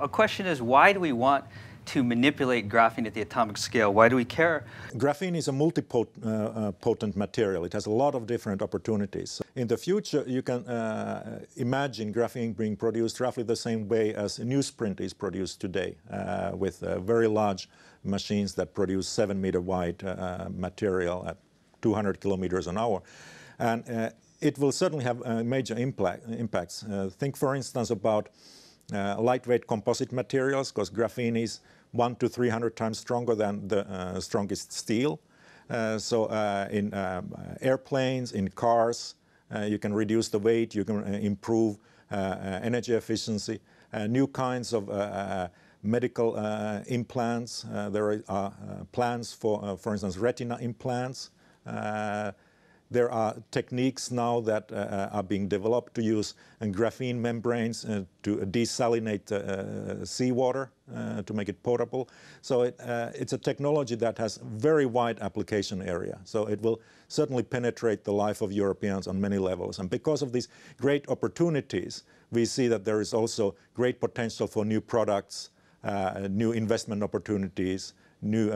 a question is why do we want to manipulate graphene at the atomic scale? Why do we care? Graphene is a multipotent uh, uh, material. It has a lot of different opportunities. In the future, you can uh, imagine graphene being produced roughly the same way as newsprint is produced today, uh, with uh, very large machines that produce seven meter wide uh, material at 200 kilometers an hour. And it will certainly have major impact, impacts. think, for instance, about lightweight composite materials, because graphene is one to 300 times stronger than the uh, strongest steel. Uh, so uh, in airplanes, in cars, you can reduce the weight, you can improve energy efficiency, new kinds of medical uh, implants. Uh, there are uh, plans for, for instance, retina implants. There are techniques now that uh, uh, are being developed to use uh, graphene membranes uh, to desalinate uh, seawater uh, to make it potable. So it, it's a technology that has very wide application area. So it will certainly penetrate the life of Europeans on many levels. And because of these great opportunities, we see that there is also great potential for new products, new investment opportunities, new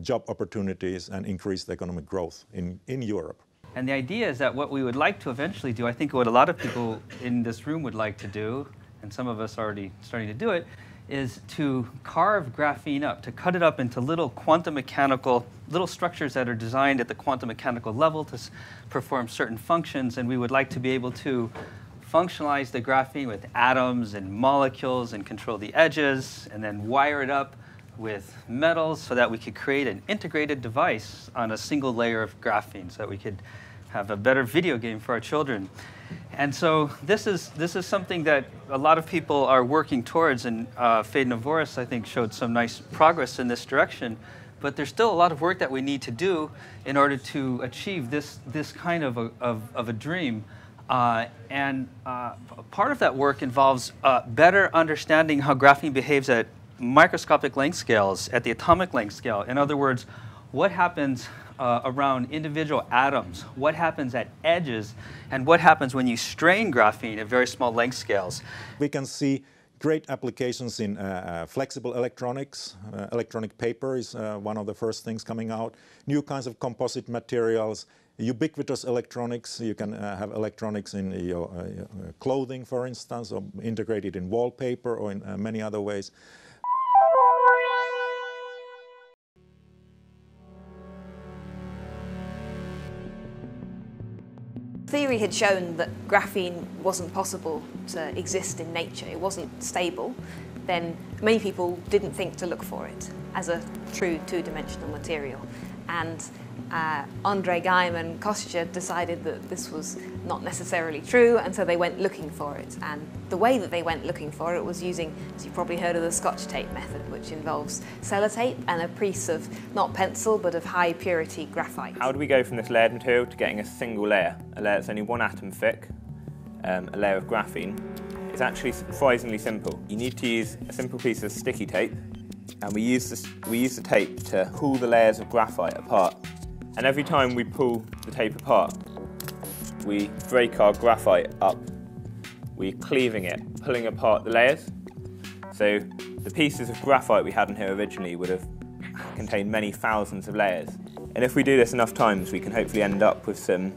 job opportunities, and increased economic growth in, in Europe. And the idea is that what we would like to eventually do, I think what a lot of people in this room would like to do, and some of us are already starting to do it, is to carve graphene up, to cut it up into little quantum mechanical, little structures that are designed at the quantum mechanical level to perform certain functions. And we would like to be able to functionalize the graphene with atoms and molecules and control the edges and then wire it up with metals so that we could create an integrated device on a single layer of graphene so that we could have a better video game for our children. And so this is, this is something that a lot of people are working towards, and uh, Phaedon Avouris, I think, showed some nice progress in this direction. But there's still a lot of work that we need to do in order to achieve this, this kind of a, of, of a dream. Uh, and uh, part of that work involves uh, better understanding how graphene behaves at microscopic length scales, at the atomic length scale. In other words, what happens uh, around individual atoms, what happens at edges, and what happens when you strain graphene at very small length scales. We can see great applications in uh, uh, flexible electronics. Uh, electronic paper is uh, one of the first things coming out. New kinds of composite materials, ubiquitous electronics. You can uh, have electronics in your uh, clothing, for instance, or integrated in wallpaper or in many other ways. Theory had shown that graphene wasn't possible to exist in nature, it wasn't stable, then many people didn't think to look for it as a true two-dimensional material. And uh, Andre and Kostya decided that this was not necessarily true, and so they went looking for it. And the way that they went looking for it was using, as you've probably heard of the Scotch tape method, which involves sellotape and a piece of not pencil, but of high purity graphite. How do we go from this layered material to getting a single layer, a layer that's only one atom thick, um, a layer of graphene? It's actually surprisingly simple. You need to use a simple piece of sticky tape, and we use, this, we use the tape to pull the layers of graphite apart and every time we pull the tape apart, we break our graphite up. We're cleaving it, pulling apart the layers. So the pieces of graphite we had in here originally would have contained many thousands of layers. And if we do this enough times, we can hopefully end up with some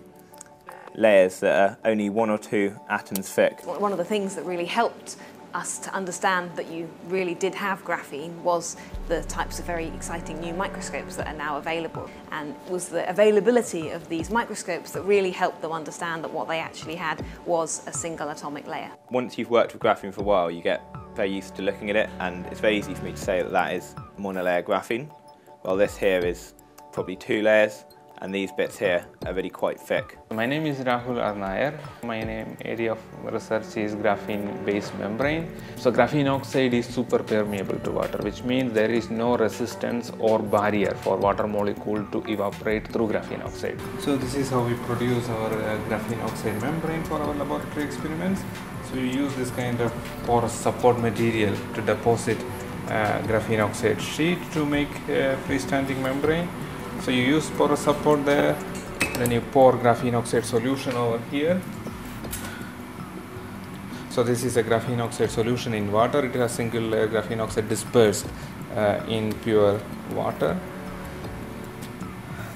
layers that are only one or two atoms thick. One of the things that really helped us to understand that you really did have graphene was the types of very exciting new microscopes that are now available and was the availability of these microscopes that really helped them understand that what they actually had was a single atomic layer. Once you've worked with graphene for a while you get very used to looking at it and it's very easy for me to say that that is monolayer graphene while this here is probably two layers and these bits here are really quite thick. My name is Rahul R. Nair. My name area of research is graphene-based membrane. So graphene oxide is super permeable to water, which means there is no resistance or barrier for water molecule to evaporate through graphene oxide. So this is how we produce our uh, graphene oxide membrane for our laboratory experiments. So we use this kind of porous support material to deposit uh, graphene oxide sheet to make a freestanding membrane. So you use porous support there, then you pour graphene oxide solution over here. So this is a graphene oxide solution in water. It has single layer graphene oxide dispersed uh, in pure water.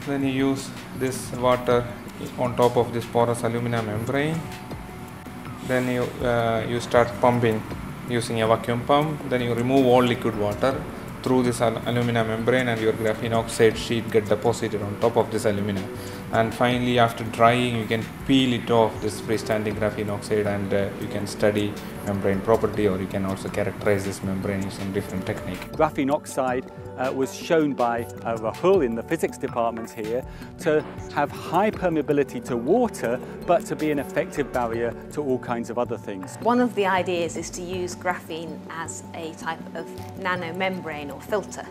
Then you use this water on top of this porous alumina membrane. Then you uh, you start pumping using a vacuum pump. Then you remove all liquid water through this al- alumina membrane and your graphene oxide sheet get deposited on top of this alumina. And finally after drying you can peel it off this freestanding graphene oxide and uh, you can study membrane property or you can also characterize this membrane using different technique graphene oxide uh, was shown by uh, Rahul in the physics department here to have high permeability to water but to be an effective barrier to all kinds of other things. One of the ideas is to use graphene as a type of nanomembrane or filter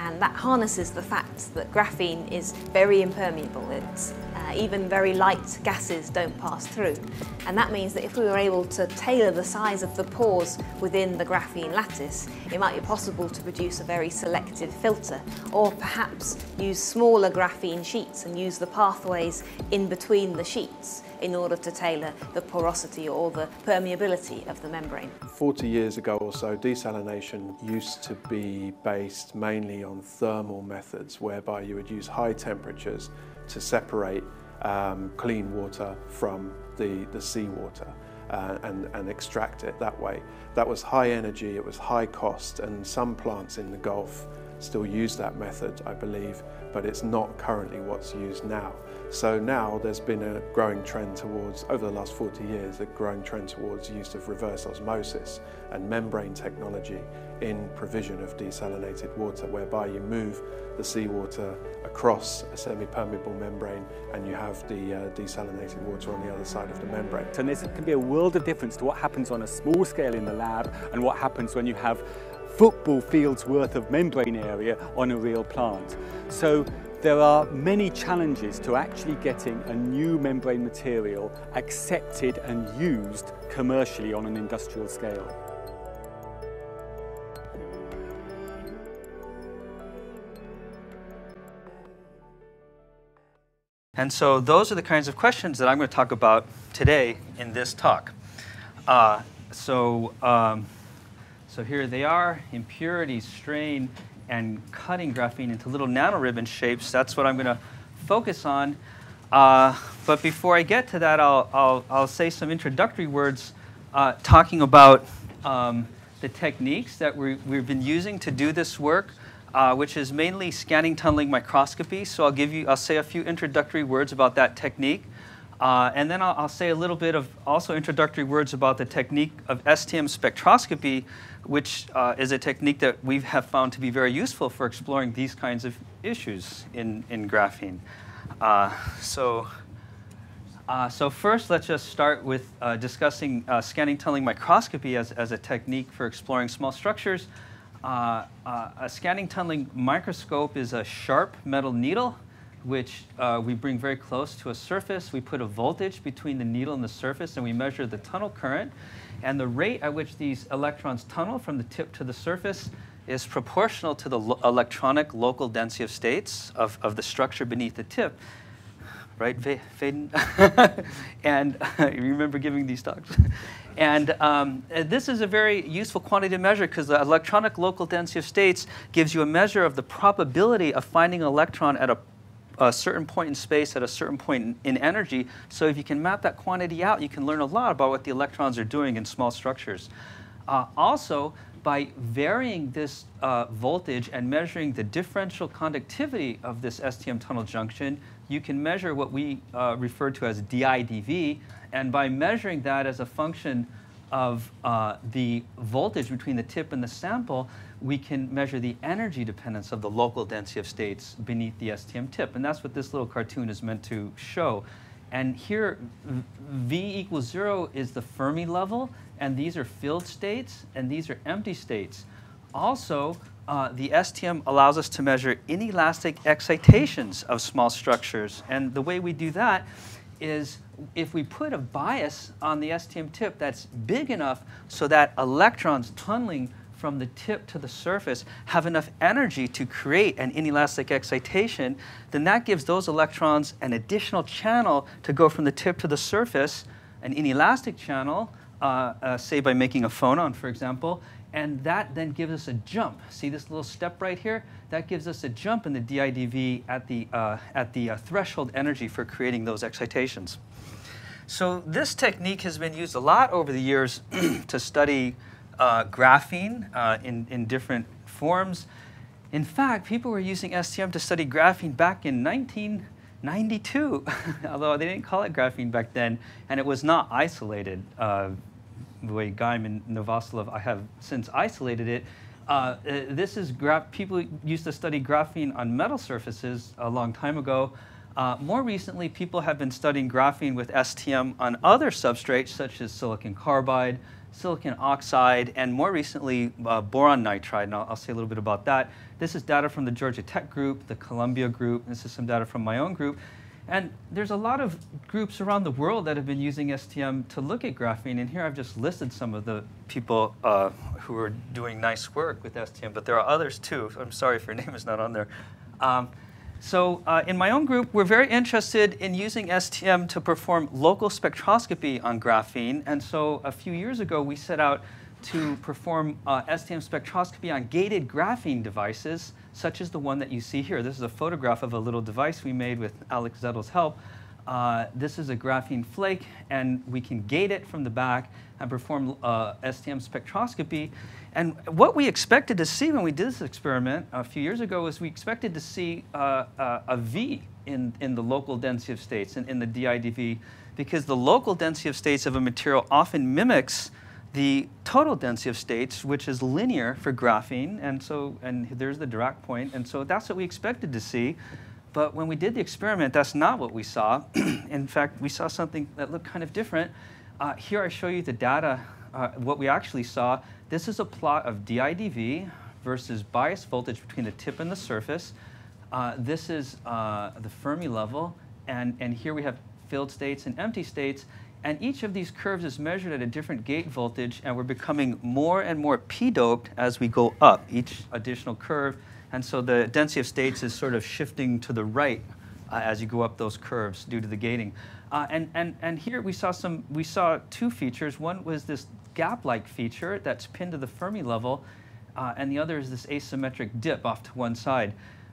and that harnesses the fact that graphene is very impermeable. It's even very light gases don't pass through. And that means that if we were able to tailor the size of the pores within the graphene lattice, it might be possible to produce a very selective filter, or perhaps use smaller graphene sheets and use the pathways in between the sheets in order to tailor the porosity or the permeability of the membrane. 40 years ago or so, desalination used to be based mainly on thermal methods, whereby you would use high temperatures to separate um, clean water from the, the seawater. Uh, and, and extract it that way. That was high energy, it was high cost, and some plants in the Gulf still use that method, I believe, but it's not currently what's used now. So now there's been a growing trend towards, over the last 40 years, a growing trend towards use of reverse osmosis and membrane technology in provision of desalinated water, whereby you move the seawater across a semi-permeable membrane and you have the uh, desalinated water on the other side of the membrane. And this can be a world of difference to what happens on a small scale in the lab and what happens when you have football fields worth of membrane area on a real plant. So there are many challenges to actually getting a new membrane material accepted and used commercially on an industrial scale. And so those are the kinds of questions that I'm going to talk about today in this talk. Uh, so, um, so here they are, impurities, strain, and cutting graphene into little nanoribbon shapes. That's what I'm going to focus on. Uh, but before I get to that, I'll, I'll, I'll say some introductory words uh, talking about um, the techniques that we we've been using to do this work, uh, which is mainly scanning tunneling microscopy. So I'll give you, I'll say a few introductory words about that technique. Uh, and then I'll, I'll, say a little bit of also introductory words about the technique of STM spectroscopy, which uh, is a technique that we have found to be very useful for exploring these kinds of issues in, in graphene. Uh, so, uh, so first, let's just start with uh, discussing uh, scanning tunneling microscopy as, as a technique for exploring small structures. A scanning tunneling microscope is a sharp metal needle which uh, we bring very close to a surface. We put a voltage between the needle and the surface, and we measure the tunnel current. And the rate at which these electrons tunnel from the tip to the surface is proportional to the lo electronic local density of states of, of the structure beneath the tip. Right, Phaedon? and you remember giving these talks. and um, this is a very useful quantity to measure because the electronic local density of states gives you a measure of the probability of finding an electron at a a certain point in space at a certain point in, in, energy. So if you can map that quantity out, you can learn a lot about what the electrons are doing in small structures. Uh, also, by varying this uh, voltage and measuring the differential conductivity of this STM tunnel junction, you can measure what we uh, refer to as DIDV. And by measuring that as a function of uh, the voltage between the tip and the sample, we can measure the energy dependence of the local density of states beneath the STM tip. And that's what this little cartoon is meant to show. And here, V equals zero is the Fermi level, and these are filled states, and these are empty states. Also, uh, the STM allows us to measure inelastic excitations of small structures. And the way we do that is if we put a bias on the STM tip that's big enough so that electrons tunneling from the tip to the surface have enough energy to create an inelastic excitation, then that gives those electrons an additional channel to go from the tip to the surface, an inelastic channel, uh, uh, say by making a phonon, for example, and that then gives us a jump. See this little step right here? That gives us a jump in the DIDV at the, uh, at the uh, threshold energy for creating those excitations. So this technique has been used a lot over the years to study uh, graphene uh, in, in different forms. In fact, people were using STM to study graphene back in 1992, although they didn't call it graphene back then, and it was not isolated. The way Geim and Novoselov have since isolated it. Uh, uh, this is people used to study graphene on metal surfaces a long time ago. Uh, more recently, people have been studying graphene with STM on other substrates such as silicon carbide, silicon oxide, and more recently, uh, boron nitride. And I'll, I'll, say a little bit about that. This is data from the Georgia Tech group, the Columbia group. This is some data from my own group. And there's a lot of groups around the world that have been using STM to look at graphene. And here I've just listed some of the people uh, who are doing nice work with STM, but there are others too. I'm sorry if your name is not on there. Um, so uh, in my own group, we're very interested in using STM to perform local spectroscopy on graphene. And so a few years ago, we set out to perform uh, STM spectroscopy on gated graphene devices such as the one that you see here. This is a photograph of a little device we made with Alex Zettl's help. Uh, this is a graphene flake, and we can gate it from the back and perform uh, STM spectroscopy. And what we expected to see when we did this experiment a few years ago was we expected to see uh, uh a V in, in the local density of states, in, in the DIDV, because the local density of states of a material often mimics the total density of states, which is linear for graphene, and so and there's the Dirac point, and so that's what we expected to see. But when we did the experiment, that's not what we saw. In fact, we saw something that looked kind of different. Uh, here I show you the data, uh, what we actually saw. This is a plot of DIDV versus bias voltage between the tip and the surface. Uh, this is uh, the Fermi level, and, and here we have filled states and empty states. And each of these curves is measured at a different gate voltage, and we're becoming more and more p-doped as we go up each additional curve. And so the density of states is sort of shifting to the right uh, as you go up those curves due to the gating. Uh, and, and, and here we saw, some, we saw two features. One was this gap-like feature that's pinned to the Fermi level, uh, and the other is this asymmetric dip off to one side.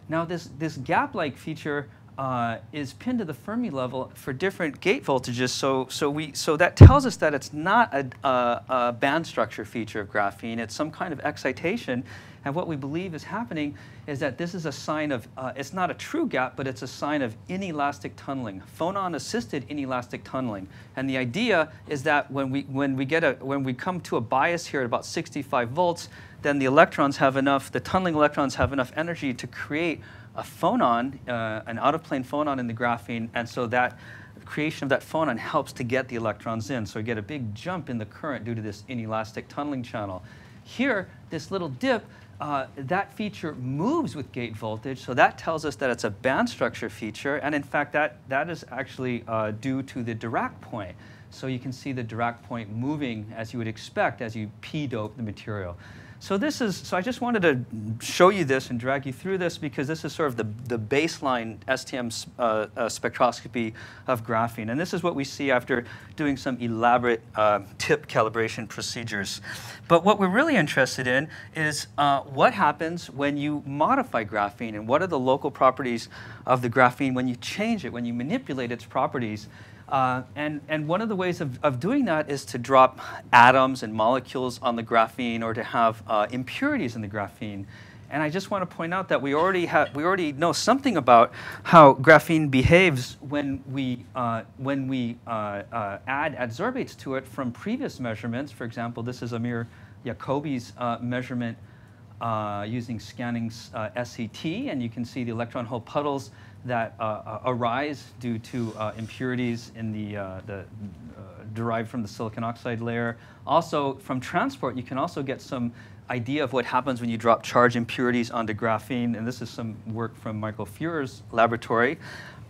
Now this, this gap-like feature uh, is pinned to the Fermi level for different gate voltages. So, so, we, so that tells us that it's not a, a, a, band structure feature of graphene. It's some kind of excitation. And what we believe is happening is that this is a sign of, uh, it's not a true gap, but it's a sign of inelastic tunneling, phonon-assisted inelastic tunneling. And the idea is that when we, when, we get a, when we come to a bias here at about 65 volts, then the electrons have enough, the tunneling electrons have enough energy to create a phonon, uh, an out-of-plane phonon in the graphene, and so that creation of that phonon helps to get the electrons in. So you get a big jump in the current due to this inelastic tunneling channel. Here, this little dip, uh, that feature moves with gate voltage, so that tells us that it's a band structure feature, and in fact, that, that is actually uh, due to the Dirac point. So you can see the Dirac point moving as you would expect as you p-dope the material. So this is, so I just wanted to show you this and drag you through this because this is sort of the, the baseline STM uh, uh, spectroscopy of graphene. And this is what we see after doing some elaborate uh, tip calibration procedures. But what we're really interested in is uh, what happens when you modify graphene and what are the local properties of the graphene when you change it, when you manipulate its properties. Uh, and, and one of the ways of, of doing that is to drop atoms and molecules on the graphene or to have uh, impurities in the graphene. And I just want to point out that we already, have, we already know something about how graphene behaves when we, uh, when we uh, uh, add adsorbates to it from previous measurements. For example, this is Amir Yacoby's uh, measurement using scanning SET, and you can see the electron hole puddles that uh, uh, arise due to uh, impurities in the, uh, the uh, derived from the silicon oxide layer. Also, from transport, you can also get some idea of what happens when you drop charge impurities onto graphene, and this is some work from Michael Fuhrer's laboratory.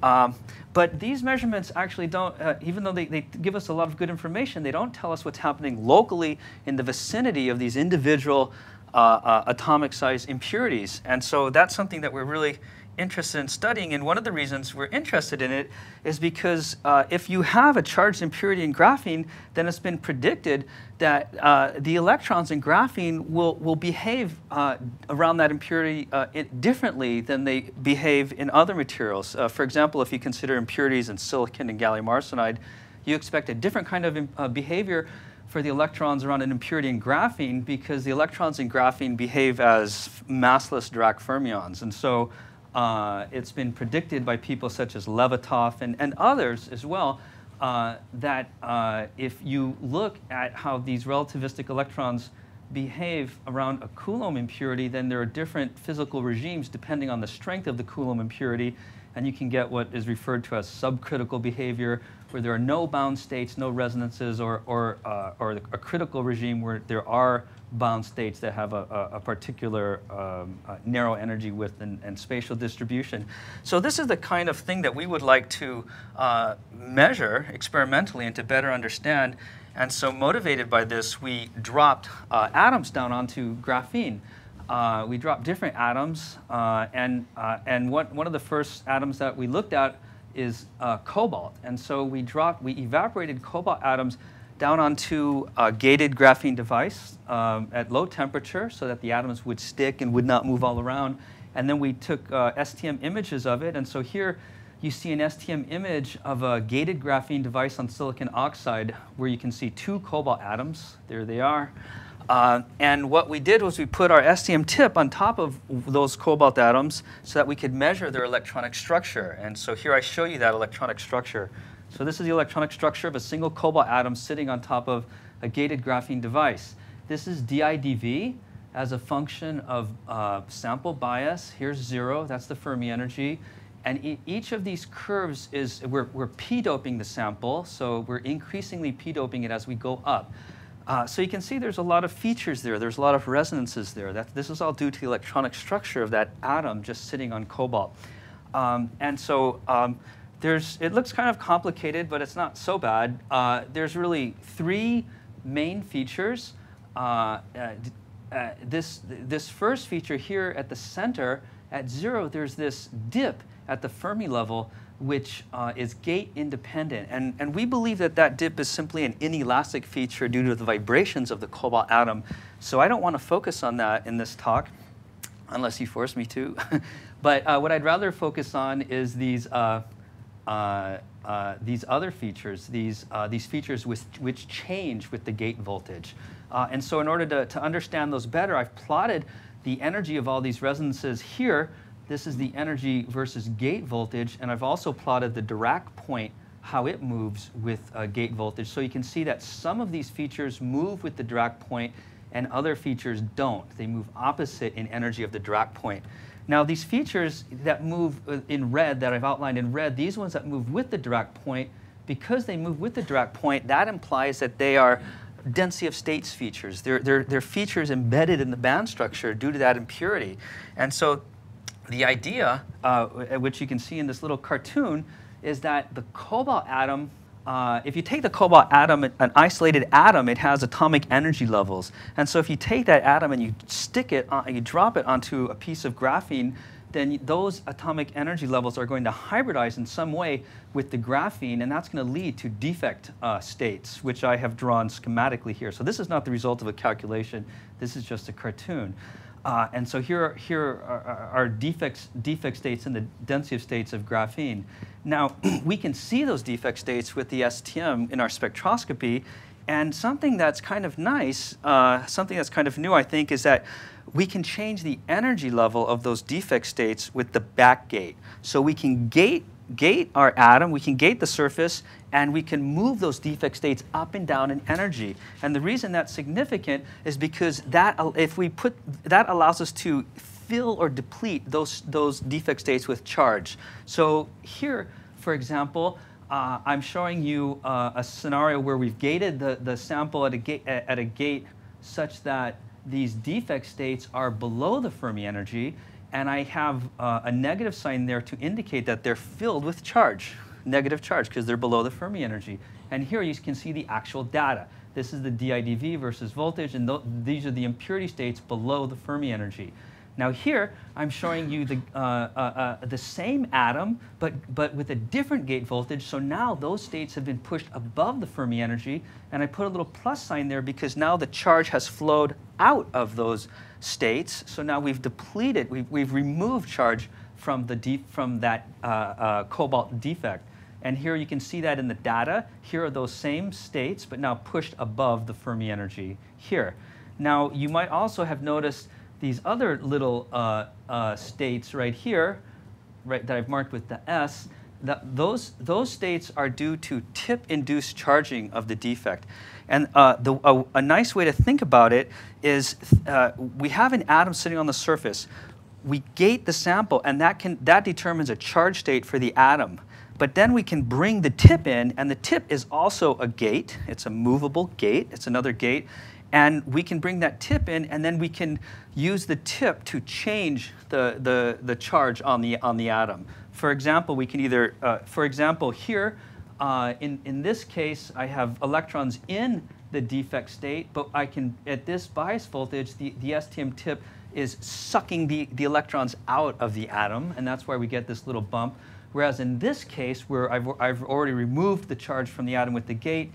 Um, but these measurements actually don't, uh, even though they, they give us a lot of good information, they don't tell us what's happening locally in the vicinity of these individual uh, uh, atomic size impurities. And so that's something that we're really interested in studying, and one of the reasons we're interested in it is because uh, if you have a charged impurity in graphene, then it's been predicted that uh, the electrons in graphene will, will behave uh, around that impurity uh, differently than they behave in other materials. Uh, for example, if you consider impurities in silicon and gallium arsenide, you expect a different kind of uh, behavior for the electrons around an impurity in graphene because the electrons in graphene behave as massless Dirac fermions. And so uh, it's been predicted by people such as Levitov and, and others as well uh, that uh, if you look at how these relativistic electrons behave around a Coulomb impurity, then there are different physical regimes depending on the strength of the Coulomb impurity. And you can get what is referred to as subcritical behavior, where there are no bound states, no resonances, or, or, uh, or a critical regime where there are bound states that have a, a, a particular um, uh, narrow energy width and, and, spatial distribution. So this is the kind of thing that we would like to uh, measure experimentally and to better understand. And so motivated by this, we dropped uh, atoms down onto graphene. Uh, we dropped different atoms, uh, and, uh, and what, one of the first atoms that we looked at is cobalt. And so we dropped, we evaporated cobalt atoms down onto a gated graphene device um, at low temperature so that the atoms would stick and would not move all around. And then we took uh, STM images of it. And so here you see an STM image of a gated graphene device on silicon oxide where you can see two cobalt atoms. There they are. Uh, and what we did was we put our STM tip on top of those cobalt atoms so that we could measure their electronic structure. And so here I show you that electronic structure. So this is the electronic structure of a single cobalt atom sitting on top of a gated graphene device. This is DIDV as a function of uh, sample bias. Here's zero, that's the Fermi energy. And e each of these curves is, we're, we're p-doping the sample, so we're increasingly p-doping it as we go up. Uh, so you can see there's a lot of features there. There's a lot of resonances there. That, this is all due to the electronic structure of that atom just sitting on cobalt. Um, and so um, there's, it looks kind of complicated, but it's not so bad. Uh, there's really three main features. Uh, uh, uh, this, this first feature here at the center, at zero, there's this dip at the Fermi level, which uh, is gate independent. And, and we believe that that dip is simply an inelastic feature due to the vibrations of the cobalt atom. So I don't want to focus on that in this talk, unless you force me to. but uh, what I'd rather focus on is these uh, uh, these other features, these, uh, these features with, which change with the gate voltage. Uh, and so in order to, to understand those better, I've plotted the energy of all these resonances here. This is the energy versus gate voltage, and I've also plotted the Dirac point, how it moves with uh, gate voltage. So you can see that some of these features move with the Dirac point and other features don't. They move opposite in energy of the Dirac point. Now these features that move uh, in red, that I've outlined in red, these ones that move with the Dirac point, because they move with the Dirac point, that implies that they are density of states features. They're, they're, they're features embedded in the band structure due to that impurity. And so the idea, uh, which you can see in this little cartoon, is that the cobalt atom uh, if you take the cobalt atom, an isolated atom, it has atomic energy levels. And so if you take that atom and you stick it, on, you drop it onto a piece of graphene, then those atomic energy levels are going to hybridize in some way with the graphene, and that's going to lead to defect uh, states, which I have drawn schematically here. So this is not the result of a calculation. This is just a cartoon. Uh, and so here, here are, are defects, defect states in the density of states of graphene. Now, we can see those defect states with the STM in our spectroscopy, and something that's kind of nice, uh, something that's kind of new, I think, is that we can change the energy level of those defect states with the back gate. So we can gate gate our atom, we can gate the surface, and we can move those defect states up and down in energy. And the reason that's significant is because that, if we put, that allows us to fill or deplete those, those defect states with charge. So here, for example, uh, I'm showing you uh, a scenario where we've gated the, the sample at a, gate, at a gate such that these defect states are below the Fermi energy, and I have uh, a negative sign there to indicate that they're filled with charge, negative charge, because they're below the Fermi energy. And here you can see the actual data. This is the DIDV versus voltage, and th these are the impurity states below the Fermi energy. Now here, I'm showing you the, uh, uh, uh, the same atom, but, but with a different gate voltage. So now those states have been pushed above the Fermi energy, and I put a little plus sign there because now the charge has flowed out of those states. So now we've depleted, we've, we've removed charge from, the from that uh, uh, cobalt defect. And here you can see that in the data. Here are those same states, but now pushed above the Fermi energy here. Now, you might also have noticed these other little uh, uh, states right here, right, that I've marked with the S, that those, those states are due to tip-induced charging of the defect. And uh, the, a, a, nice way to think about it is uh, we have an atom sitting on the surface. We gate the sample, and that, can, that determines a charge state for the atom. But then we can bring the tip in, and the tip is also a gate. It's a movable gate. It's another gate. And we can bring that tip in, and then we can use the tip to change the, the, the charge on the, on the atom. For example, we can either, uh, for example, here, uh, in, in this case, I have electrons in the defect state, but I can, at this bias voltage, the, the STM tip is sucking the, the electrons out of the atom, and that's why we get this little bump. Whereas in this case, where I've, I've already removed the charge from the atom with the gate,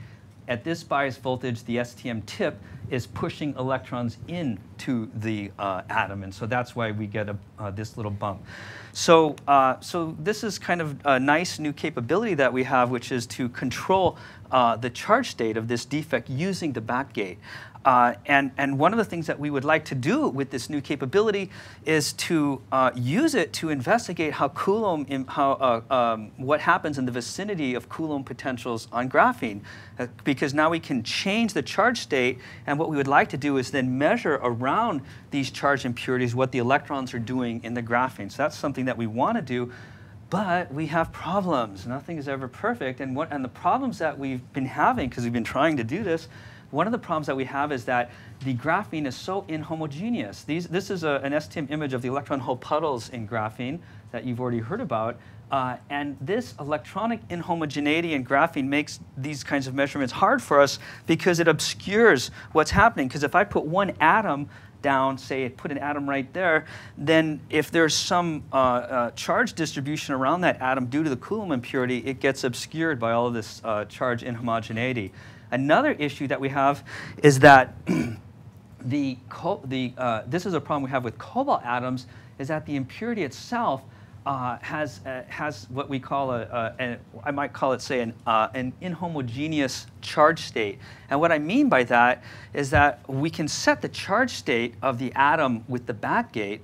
at this bias voltage, the STM tip is pushing electrons into the uh, atom, and so that's why we get a, uh, this little bump. So, uh, so this is kind of a nice new capability that we have, which is to control uh, the charge state of this defect using the backgate. Uh, and, and one of the things that we would like to do with this new capability is to uh, use it to investigate how Coulomb, in, how, uh, um, what happens in the vicinity of Coulomb potentials on graphene. Uh, because now we can change the charge state, and what we would like to do is then measure around these charge impurities what the electrons are doing in the graphene. So that's something that we want to do. But we have problems. Nothing is ever perfect. And, what, and the problems that we've been having, because we've been trying to do this, one of the problems that we have is that the graphene is so inhomogeneous. These, this is a, an STM image of the electron hole puddles in graphene that you've already heard about. Uh, and this electronic inhomogeneity in graphene makes these kinds of measurements hard for us because it obscures what's happening. Because if I put one atom down, say it put an atom right there, then if there's some uh, uh, charge distribution around that atom due to the Coulomb impurity, it gets obscured by all of this uh, charge inhomogeneity. Another issue that we have is that the, the, uh, this is a problem we have with cobalt atoms, is that the impurity itself uh, has, uh, has what we call a, a, a, I might call it, say, an, uh, an inhomogeneous charge state. And what I mean by that is that we can set the charge state of the atom with the backgate,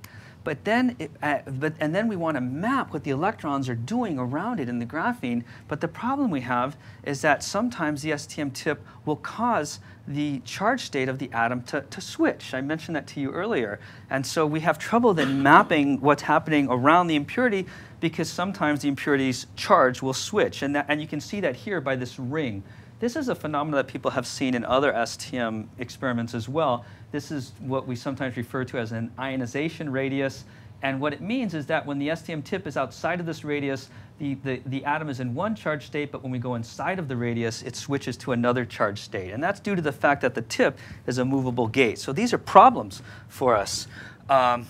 but then, it, uh, but, and then we want to map what the electrons are doing around it in the graphene. But the problem we have is that sometimes the STM tip will cause the charge state of the atom to, to switch. I mentioned that to you earlier. And so we have trouble then mapping what's happening around the impurity because sometimes the impurity's charge will switch. And, that, and you can see that here by this ring. This is a phenomenon that people have seen in other STM experiments as well. This is what we sometimes refer to as an ionization radius. And what it means is that when the STM tip is outside of this radius, the, the, the atom is in one charge state, but when we go inside of the radius, it switches to another charge state. And that's due to the fact that the tip is a movable gate. So these are problems for us. Um,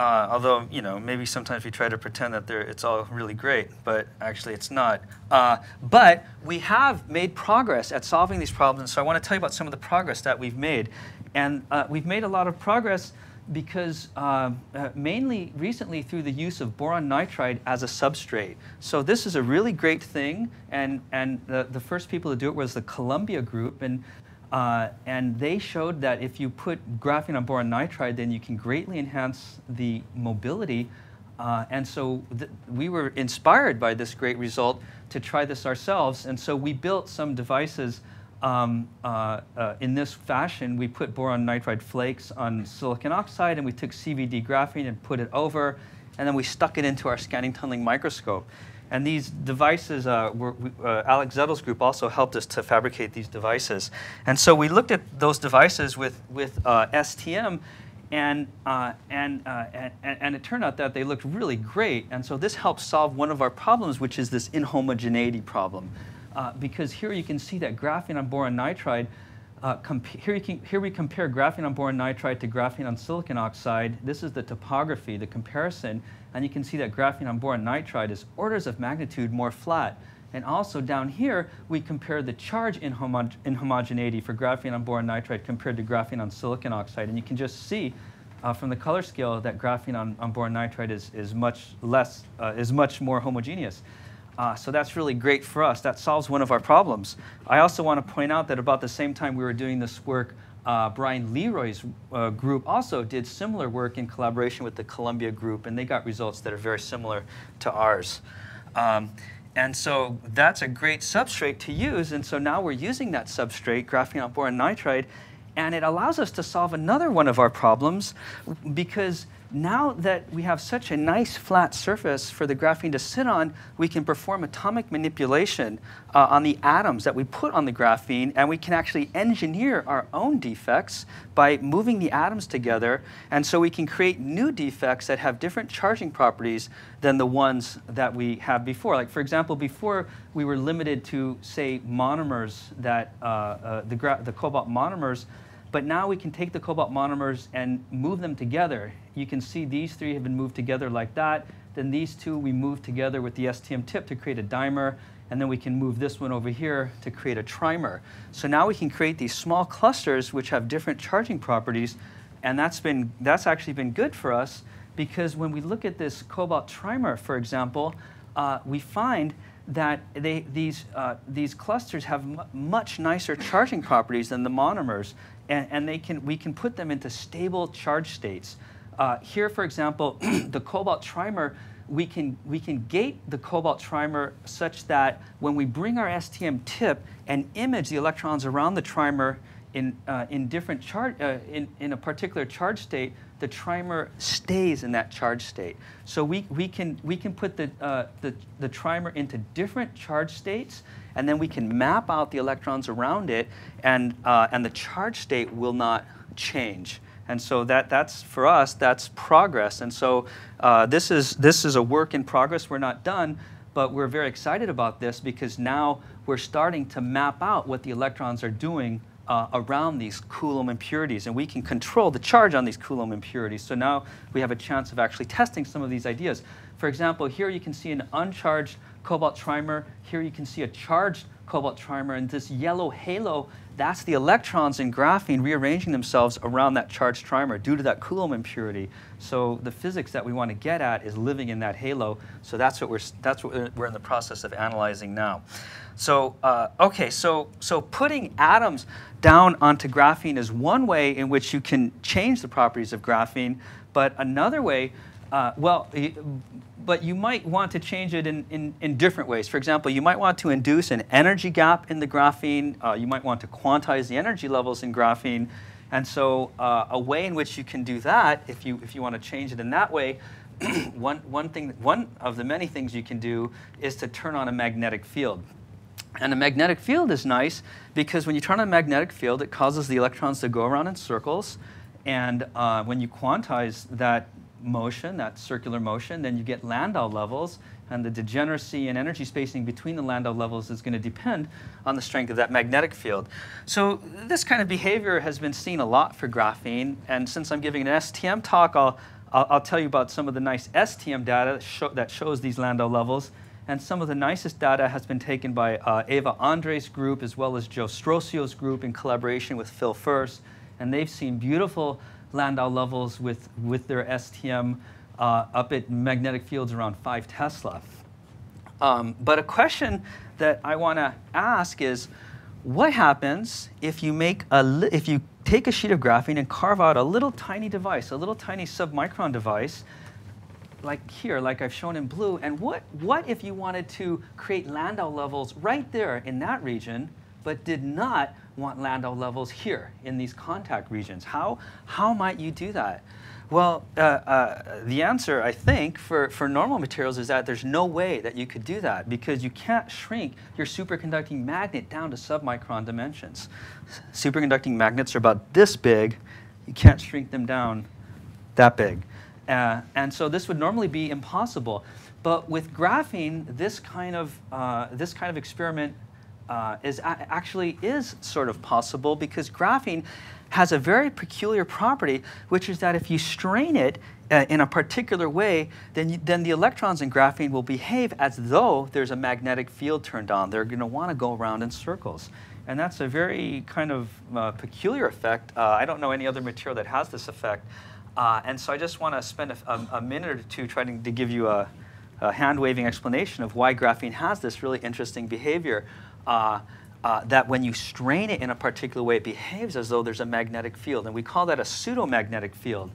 uh, although, you know, maybe sometimes we try to pretend that it's all really great, but actually it's not. Uh, but we have made progress at solving these problems, and so I want to tell you about some of the progress that we've made. And uh, we've made a lot of progress because uh, uh, mainly recently through the use of boron nitride as a substrate. So this is a really great thing, and, and the, the first people to do it was the Columbia group, and, uh, and they showed that if you put graphene on boron nitride, then you can greatly enhance the mobility. Uh, and so we were inspired by this great result to try this ourselves, and so we built some devices um, uh, uh, in this fashion, we put boron nitride flakes on silicon oxide and we took CVD graphene and put it over, and then we stuck it into our scanning tunneling microscope. And these devices, uh, were, uh, Alex Zettl's group also helped us to fabricate these devices. And so we looked at those devices with, with uh, STM, and, uh, and, and, and it turned out that they looked really great. And so this helped solve one of our problems, which is this inhomogeneity problem uh, because here you can see that graphene on boron nitride uh, here, can, here, we compare graphene on boron nitride to graphene on silicon oxide. This is the topography, the comparison, and you can see that graphene on boron nitride is orders of magnitude more flat. And also down here, we compare the charge inhomogeneity for graphene on boron nitride compared to graphene on silicon oxide. And you can just see uh, from the color scale that graphene on, on boron nitride is, is much less, uh, is much more homogeneous. Uh, so that's really great for us. That solves one of our problems. I also want to point out that about the same time we were doing this work, uh, Brian LeRoy's uh, group also did similar work in collaboration with the Columbia group, and they got results that are very similar to ours. Um, and so that's a great substrate to use. And so now we're using that substrate, graphene boron nitride, and it allows us to solve another one of our problems because now that we have such a nice flat surface for the graphene to sit on, we can perform atomic manipulation uh, on the atoms that we put on the graphene, and we can actually engineer our own defects by moving the atoms together. And so we can create new defects that have different charging properties than the ones that we have before. Like, for example, before we were limited to, say, monomers that uh, uh, the, the cobalt monomers but now we can take the cobalt monomers and move them together. You can see these three have been moved together like that. Then these two we move together with the STM tip to create a dimer. And then we can move this one over here to create a trimer. So now we can create these small clusters which have different charging properties. And that's, been, that's actually been good for us because when we look at this cobalt trimer, for example, uh, we find that they, these, uh, these clusters have much nicer charging properties than the monomers and, and they can, we can put them into stable charge states. Uh, here, for example, the cobalt trimer, we can, we can gate the cobalt trimer such that when we bring our STM tip and image the electrons around the trimer in, uh, in different charge, uh, in, in a particular charge state, the trimer stays in that charge state. So we, we, can, we can put the, uh, the, the trimer into different charge states and then we can map out the electrons around it, and, uh, and the charge state will not change. And so that, that's, for us, that's progress. And so uh, this, is, this is a work in progress. We're not done, but we're very excited about this because now we're starting to map out what the electrons are doing uh, around these Coulomb impurities, and we can control the charge on these Coulomb impurities. So now we have a chance of actually testing some of these ideas. For example, here you can see an uncharged cobalt trimer. Here you can see a charged cobalt trimer, and this yellow halo, that's the electrons in graphene rearranging themselves around that charged trimer due to that Coulomb impurity. So the physics that we want to get at is living in that halo. So that's what we're, that's what we're in the process of analyzing now. So, uh, okay, so, so putting atoms down onto graphene is one way in which you can change the properties of graphene, but another way, uh, well, but you might want to change it in, in, in, different ways. For example, you might want to induce an energy gap in the graphene. Uh, you might want to quantize the energy levels in graphene. And so uh, a way in which you can do that, if you, if you want to change it in that way, one, one, thing, one of the many things you can do is to turn on a magnetic field. And a magnetic field is nice because when you turn on a magnetic field, it causes the electrons to go around in circles. And uh, when you quantize that motion, that circular motion, then you get Landau levels, and the degeneracy and energy spacing between the Landau levels is going to depend on the strength of that magnetic field. So this kind of behavior has been seen a lot for graphene, and since I'm giving an STM talk, I'll, I'll, I'll tell you about some of the nice STM data that, show, that, shows these Landau levels, and some of the nicest data has been taken by uh, Eva Andrei's group as well as Joe Stroscio's group in collaboration with Phil First, and they've seen beautiful Landau levels with, with their STM uh, up at magnetic fields around 5 Tesla. Um, but a question that I want to ask is, what happens if you make a if you take a sheet of graphene and carve out a little tiny device, a little tiny submicron device, like here, like I've shown in blue, and what, what if you wanted to create Landau levels right there in that region, but did not want Landau levels here in these contact regions. How, how might you do that? Well, uh, uh, the answer, I think, for, for normal materials is that there's no way that you could do that because you can't shrink your superconducting magnet down to submicron dimensions. Superconducting magnets are about this big. You can't shrink them down that big. Uh, and so this would normally be impossible. But with graphene, this kind of, uh, this kind of experiment uh, is actually is sort of possible because graphene has a very peculiar property, which is that if you strain it uh, in a particular way, then, you, then the electrons in graphene will behave as though there's a magnetic field turned on. They're going to want to go around in circles. And that's a very kind of uh, peculiar effect. Uh, I don't know any other material that has this effect. Uh, and so I just want to spend a, a, a, minute or two trying to give you a, a hand-waving explanation of why graphene has this really interesting behavior. Uh, uh, that when you strain it in a particular way, it behaves as though there's a magnetic field. And we call that a pseudomagnetic field.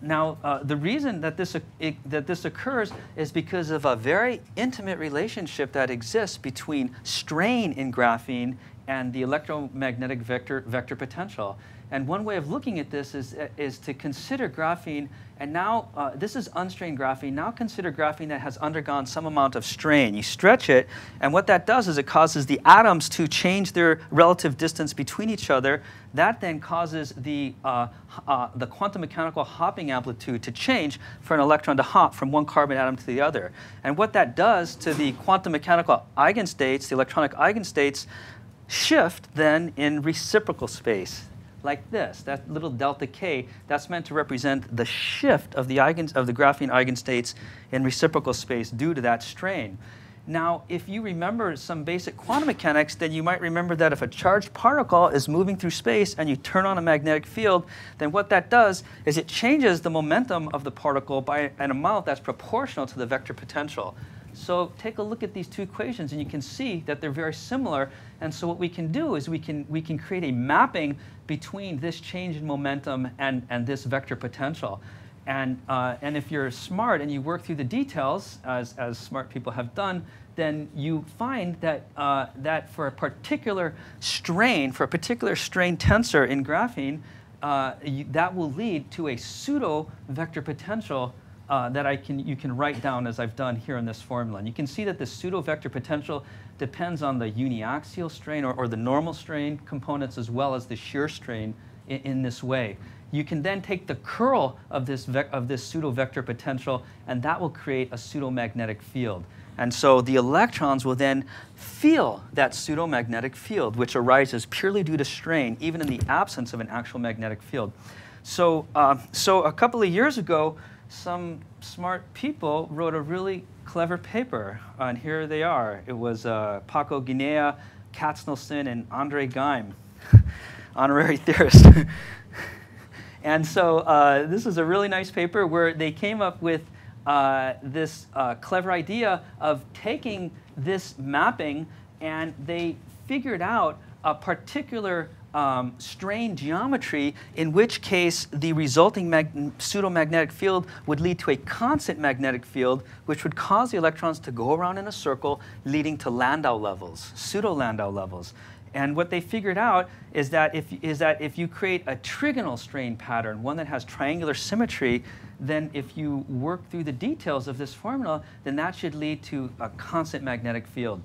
Now, uh, the reason that this, it, that this occurs is because of a very intimate relationship that exists between strain in graphene and the electromagnetic vector, vector potential. And one way of looking at this is, is to consider graphene, and now uh, this is unstrained graphene. Now consider graphene that has undergone some amount of strain. You stretch it, and what that does is it causes the atoms to change their relative distance between each other. That then causes the, uh, uh, the quantum mechanical hopping amplitude to change for an electron to hop from one carbon atom to the other. And what that does to the quantum mechanical eigenstates, the electronic eigenstates, shift then in reciprocal space like this. That little delta K, that's meant to represent the shift of the, eigens, of the graphene eigenstates in reciprocal space due to that strain. Now, if you remember some basic quantum mechanics, then you might remember that if a charged particle is moving through space and you turn on a magnetic field, then what that does is it changes the momentum of the particle by an amount that's proportional to the vector potential. So take a look at these two equations and you can see that they're very similar. And so what we can do is we can, we can create a mapping between this change in momentum and, and this vector potential. And, uh, and if you're smart and you work through the details, as, as smart people have done, then you find that, uh, that for a particular strain, for a particular strain tensor in graphene, uh, you, that will lead to a pseudo vector potential uh, that I can, you can write down as I've done here in this formula. And you can see that the pseudo-vector potential depends on the uniaxial strain or, or, the normal strain components as well as the shear strain in, in this way. You can then take the curl of this, of this pseudo-vector potential and that will create a pseudomagnetic field. And so the electrons will then feel that pseudomagnetic field, which arises purely due to strain, even in the absence of an actual magnetic field. So, uh, so a couple of years ago, some smart people wrote a really clever paper, and here they are. It was uh, Paco Guinea, Katsnelson, and Andre Geim, honorary theorist. and so uh, this is a really nice paper where they came up with uh, this uh, clever idea of taking this mapping and they figured out a particular um, strain geometry, in which case the resulting pseudomagnetic field would lead to a constant magnetic field, which would cause the electrons to go around in a circle, leading to Landau levels, pseudo-Landau levels. And what they figured out is that, if, is that if you create a trigonal strain pattern, one that has triangular symmetry, then if you work through the details of this formula, then that should lead to a constant magnetic field.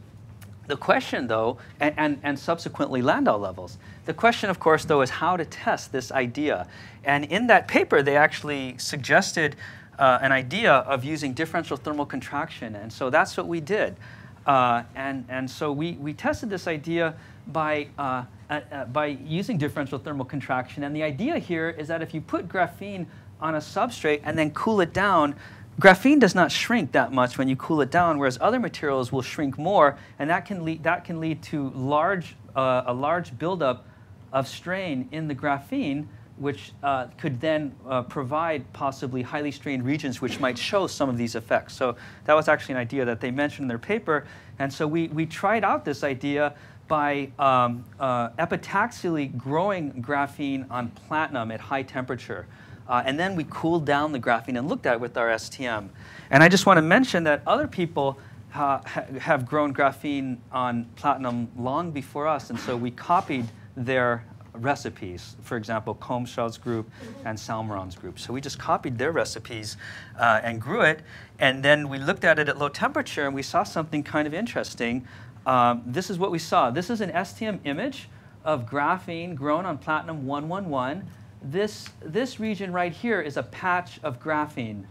The question, though, and, and, and, subsequently Landau levels, the question, of course, though, is how to test this idea. And in that paper, they actually suggested uh, an idea of using differential thermal contraction. And so that's what we did. Uh, and, and so we, we tested this idea by, uh, uh, uh by using differential thermal contraction. And the idea here is that if you put graphene on a substrate and then cool it down, Graphene does not shrink that much when you cool it down, whereas other materials will shrink more, and that can lead, that can lead to large, uh, a large buildup of strain in the graphene, which uh, could then uh, provide possibly highly strained regions which might show some of these effects. So that was actually an idea that they mentioned in their paper. And so we, we tried out this idea by um, uh, epitaxially growing graphene on platinum at high temperature. Uh, and then we cooled down the graphene and looked at it with our STM. And I just want to mention that other people uh, ha have grown graphene on platinum long before us, and so we copied their recipes. For example, Kohmschild's group and Salmeron's group. So we just copied their recipes uh, and grew it, and then we looked at it at low temperature, and we saw something kind of interesting. Um, this is what we saw. This is an STM image of graphene grown on platinum 111 this, this region right here is a patch of graphene.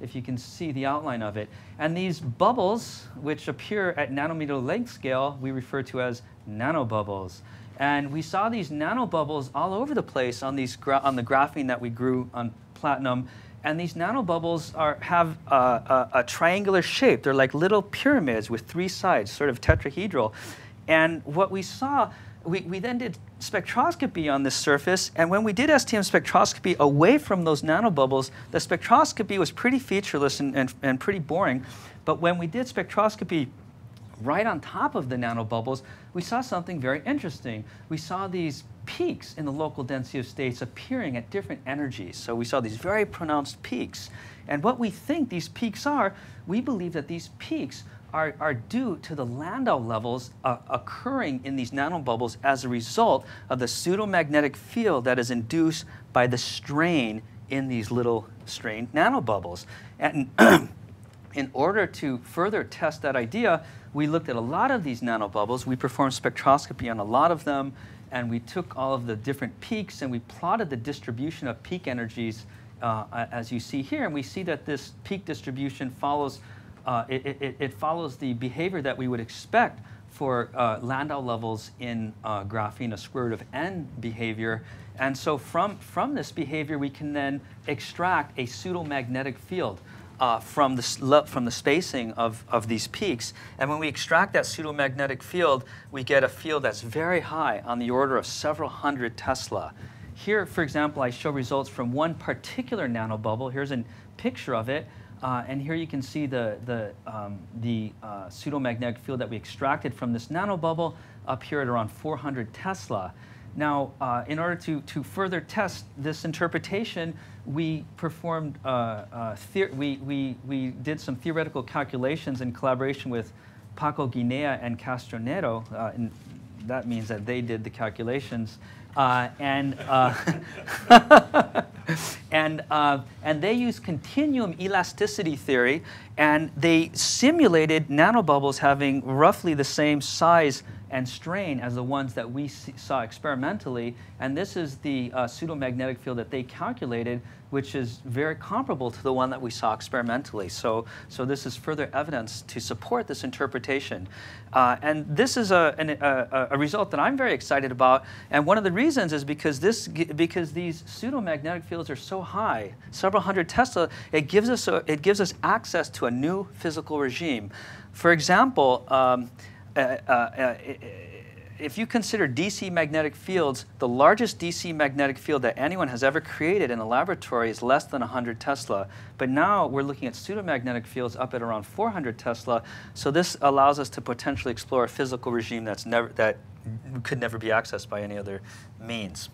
if you can see the outline of it. And these bubbles, which appear at nanometer length scale, we refer to as nanobubbles. And we saw these nanobubbles all over the place on, these on the graphene that we grew on platinum. And these nanobubbles are, have a, a, a triangular shape. They're like little pyramids with three sides, sort of tetrahedral. And what we saw, we, we then did spectroscopy on this surface, and when we did STM spectroscopy away from those nanobubbles, the spectroscopy was pretty featureless and, and, and pretty boring. But when we did spectroscopy right on top of the nanobubbles, we saw something very interesting. We saw these peaks in the local density of states appearing at different energies. So we saw these very pronounced peaks. And what we think these peaks are, we believe that these peaks are, are due to the Landau levels uh, occurring in these nanobubbles as a result of the pseudomagnetic field that is induced by the strain in these little strained nanobubbles. And in order to further test that idea, we looked at a lot of these nanobubbles. We performed spectroscopy on a lot of them, and we took all of the different peaks and we plotted the distribution of peak energies uh, as you see here. And we see that this peak distribution follows, uh, it, it, it, follows the behavior that we would expect for uh, Landau levels in uh, graphene, a square root of n behavior. And so from, from this behavior, we can then extract a pseudomagnetic field uh, from, the, from the spacing of, of these peaks. And when we extract that pseudomagnetic field, we get a field that's very high, on the order of several hundred Tesla. Here, for example, I show results from one particular nanobubble. Here's a picture of it. Uh, and here you can see the, the, um, the uh, pseudomagnetic field that we extracted from this nanobubble up here at around 400 Tesla. Now, uh, in order to, to further test this interpretation, we performed, uh, uh, we, we, we did some theoretical calculations in collaboration with Paco Guinea and Castro Neto, uh, and that means that they did the calculations. And and uh, and they used continuum elasticity theory, and they simulated nanobubbles having roughly the same size and strain as the ones that we saw experimentally. And this is the uh, pseudomagnetic field that they calculated, which is very comparable to the one that we saw experimentally. So, so this is further evidence to support this interpretation. Uh, and this is a, an, a, a, result that I'm very excited about. And one of the reasons is because, this, because these pseudomagnetic fields are so high, several hundred Tesla, it gives us, a, it gives us access to a new physical regime. For example, um, Uh, uh, uh, if you consider DC magnetic fields, the largest DC magnetic field that anyone has ever created in a laboratory is less than 100 Tesla. But now we're looking at pseudomagnetic fields up at around 400 Tesla. So this allows us to potentially explore a physical regime that's never, that could never be accessed by any other means.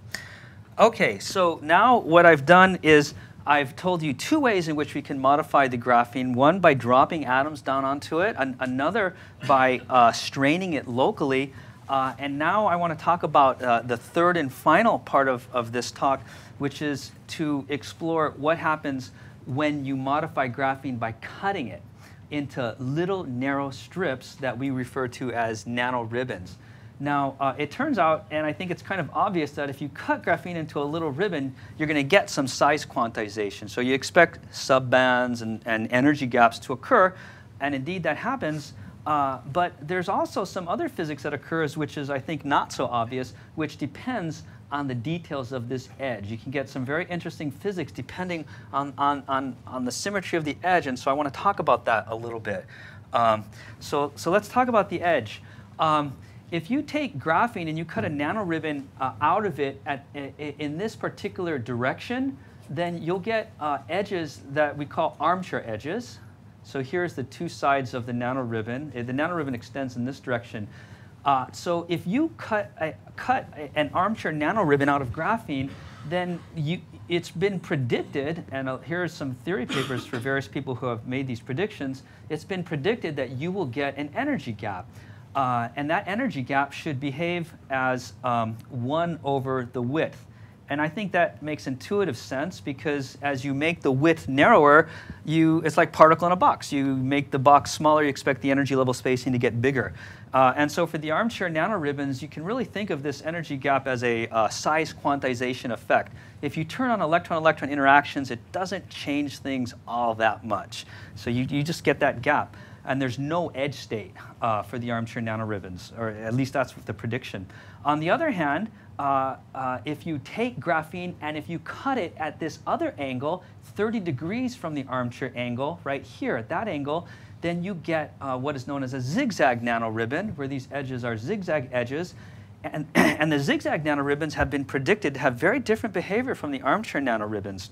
Okay, so now what I've done is I've told you two ways in which we can modify the graphene. One by dropping atoms down onto it, and another by uh, straining it locally. Uh, and now I want to talk about uh, the third and final part of, of this talk, which is to explore what happens when you modify graphene by cutting it into little narrow strips that we refer to as nanoribbons. Now, uh, it turns out, and I think it's kind of obvious, that if you cut graphene into a little ribbon, you're going to get some size quantization. So you expect subbands and, and energy gaps to occur, and indeed that happens. Uh, but there's also some other physics that occurs, which is, I think, not so obvious, which depends on the details of this edge. You can get some very interesting physics depending on, on, on, on the symmetry of the edge, and so I want to talk about that a little bit. Um, so, so let's talk about the edge. Um, if you take graphene and you cut a nanoribbon uh, out of it at, in this particular direction, then you'll get uh, edges that we call armchair edges. So here's the two sides of the nanoribbon. The nanoribbon extends in this direction. Uh, so if you cut, a, cut an armchair nanoribbon out of graphene, then you, it's been predicted, and uh, here are some theory papers for various people who have made these predictions, it's been predicted that you will get an energy gap. Uh, and that energy gap should behave as um, 1 over the width. and I think that makes intuitive sense because as you make the width narrower, you, it's like particle in a box. You make the box smaller, you expect the energy level spacing to get bigger. Uh, and so for the armchair nanoribbons, you can really think of this energy gap as a uh, size quantization effect. If you turn on electron-electron interactions, it doesn't change things all that much. So you, you just get that gap. And there's no edge state uh, for the armchair nanoribbons, or at least that's the prediction. On the other hand, uh, uh, if you take graphene and if you cut it at this other angle, 30 degrees from the armchair angle, right here at that angle, then you get uh, what is known as a zigzag nanoribbon, where these edges are zigzag edges. And, and the zigzag nanoribbons have been predicted to have very different behavior from the armchair nanoribbons.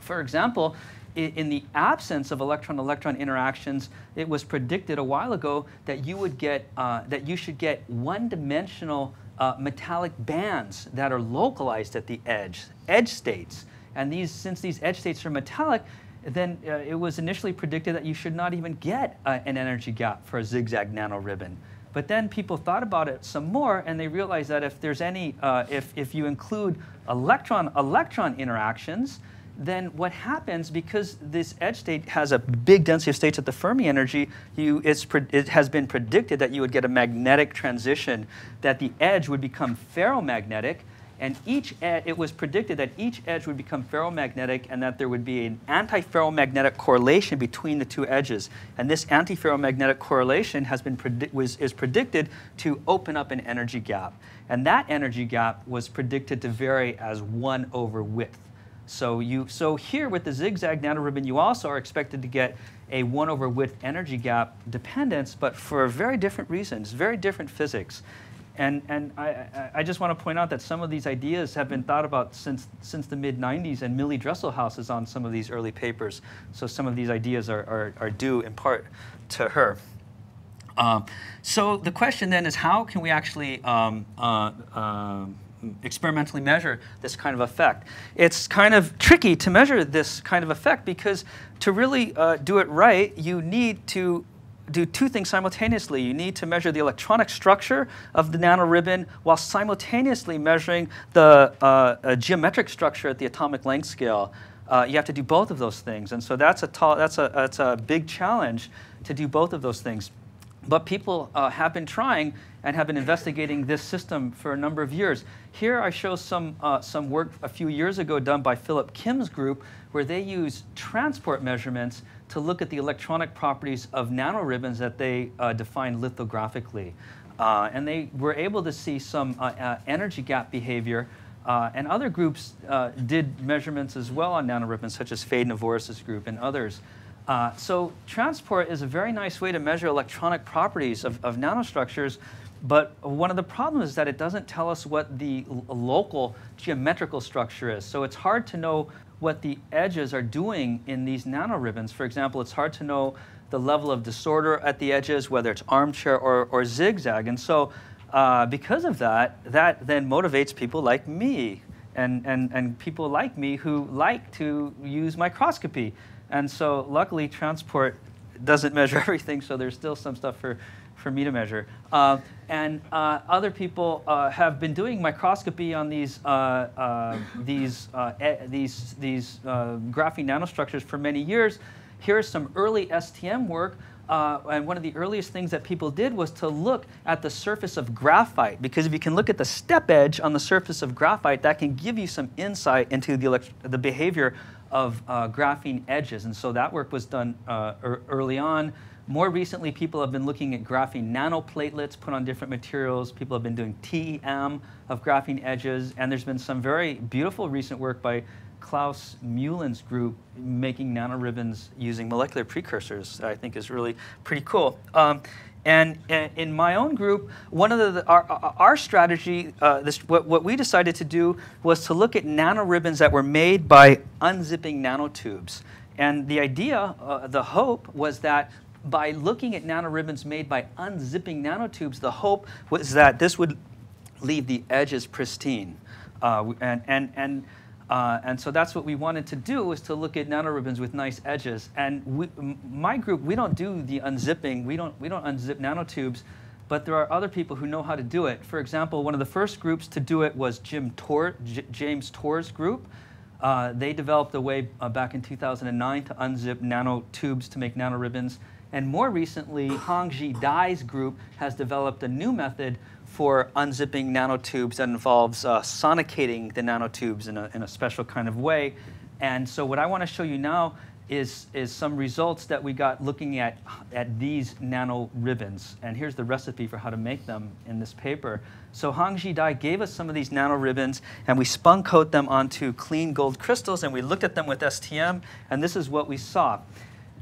For example, in the absence of electron-electron interactions, it was predicted a while ago that you would get uh, that you should get one-dimensional uh, metallic bands that are localized at the edge, edge states. And these, since these edge states are metallic, then uh, it was initially predicted that you should not even get uh, an energy gap for a zigzag nanoribbon. But then people thought about it some more, and they realized that if there's any, uh, if, if you include electron-electron interactions, then what happens, because this edge state has a big density of states at the Fermi energy, you, it has been predicted that you would get a magnetic transition, that the edge would become ferromagnetic, and each it was predicted that each edge would become ferromagnetic and that there would be an antiferromagnetic correlation between the two edges. And this antiferromagnetic correlation has been was, is predicted to open up an energy gap. And that energy gap was predicted to vary as 1 over width. So, you, so here with the zigzag nanoribbon, you also are expected to get a 1 over width energy gap dependence, but for very different reasons, very different physics. And, and I, I just want to point out that some of these ideas have been thought about since, since the mid-90s, and Millie Dresselhaus is on some of these early papers. So some of these ideas are, are, are due in part to her. Um, so the question then is how can we actually um, uh, uh, experimentally measure this kind of effect. It's kind of tricky to measure this kind of effect because to really uh, do it right, you need to do two things simultaneously. You need to measure the electronic structure of the nanoribbon while simultaneously measuring the uh, geometric structure at the atomic length scale. Uh, you have to do both of those things. And so that's a, that's, a, that's a big challenge to do both of those things. But people uh, have been trying and have been investigating this system for a number of years. Here I show some, uh, some work a few years ago done by Philip Kim's group where they use transport measurements to look at the electronic properties of nanoribbons that they uh, defined lithographically. Uh, and they were able to see some uh, uh, energy gap behavior uh, and other groups uh, did measurements as well on nanoribbons, such as Phaedon Avouris' group and others. Uh, so transport is a very nice way to measure electronic properties of, of nanostructures, but one of the problems is that it doesn't tell us what the local geometrical structure is. So it's hard to know what the edges are doing in these nanoribbons. For example, it's hard to know the level of disorder at the edges, whether it's armchair or, or zigzag. And so uh, because of that, that then motivates people like me and, and, and people like me who like to use microscopy. And so luckily transport doesn't measure everything, so there's still some stuff for, for me to measure. Uh, and uh, other people uh, have been doing microscopy on these, uh, uh, these, uh, these, these graphene nanostructures for many years. Here's some early STM work uh, and one of the earliest things that people did was to look at the surface of graphite, because if you can look at the step edge on the surface of graphite, that can give you some insight into the, the behavior of uh, graphene edges. And so that work was done uh, er early on. More recently, people have been looking at graphene nanoplatelets put on different materials. People have been doing TEM of graphene edges. And there's been some very beautiful recent work by Klaus Müllen's group making nanoribbons using molecular precursors I think is really pretty cool. Um, and in my own group, one of the, our, our strategy, uh, this, what, what we decided to do was to look at nanoribbons that were made by unzipping nanotubes. And the idea, uh, the hope, was that by looking at nanoribbons made by unzipping nanotubes, the hope was that this would leave the edges pristine. Uh, and, and, and uh, and so that's what we wanted to do was to look at nanoribbons with nice edges. And we, my group, we don't do the unzipping. We don't, we don't unzip nanotubes. but there are other people who know how to do it. For example, one of the first groups to do it was Jim Tour, J James Tour's group. Uh, they developed a way uh, back in 2009 to unzip nanotubes to make nanoribbons. And more recently, Hongjie Dai's group has developed a new method for unzipping nanotubes that involves uh, sonicating the nanotubes in a, in a special kind of way. And so what I want to show you now is, is some results that we got looking at, at these nano ribbons. And here's the recipe for how to make them in this paper. So Hongjie Dai gave us some of these nano ribbons, and we spun coat them onto clean gold crystals, and we looked at them with STM, and this is what we saw.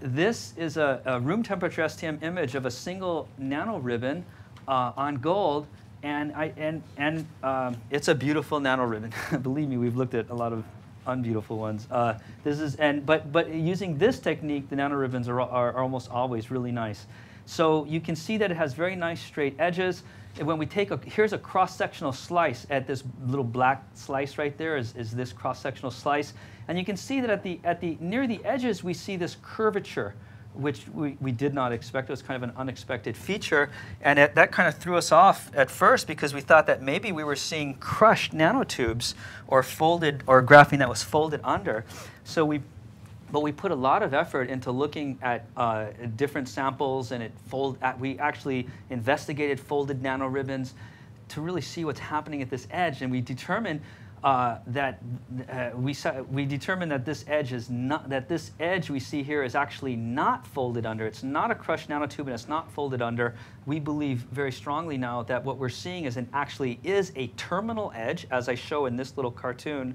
This is a, a room temperature STM image of a single nano ribbon uh, on gold, and, I, and, and um, it's a beautiful nano ribbon. Believe me, we've looked at a lot of unbeautiful ones. Uh, this is, and, but, but using this technique, the nanoribbons are, are, are almost always really nice. So you can see that it has very nice straight edges. And when we take a, here's a cross-sectional slice at this little black slice right there is, is this cross-sectional slice. And you can see that at the, at the, near the edges, we see this curvature which we, we did not expect. It was kind of an unexpected feature. And it, that kind of threw us off at first because we thought that maybe we were seeing crushed nanotubes or folded or graphene that was folded under. So we, but we put a lot of effort into looking at uh, different samples and it fold, we actually investigated folded nanoribbons to really see what's happening at this edge. And we determined uh, that uh, we, we determined that this edge is not that this edge we see here is actually not folded under. It's not a crushed nanotube and it's not folded under. We believe very strongly now that what we're seeing is an actually is a terminal edge, as I show in this little cartoon,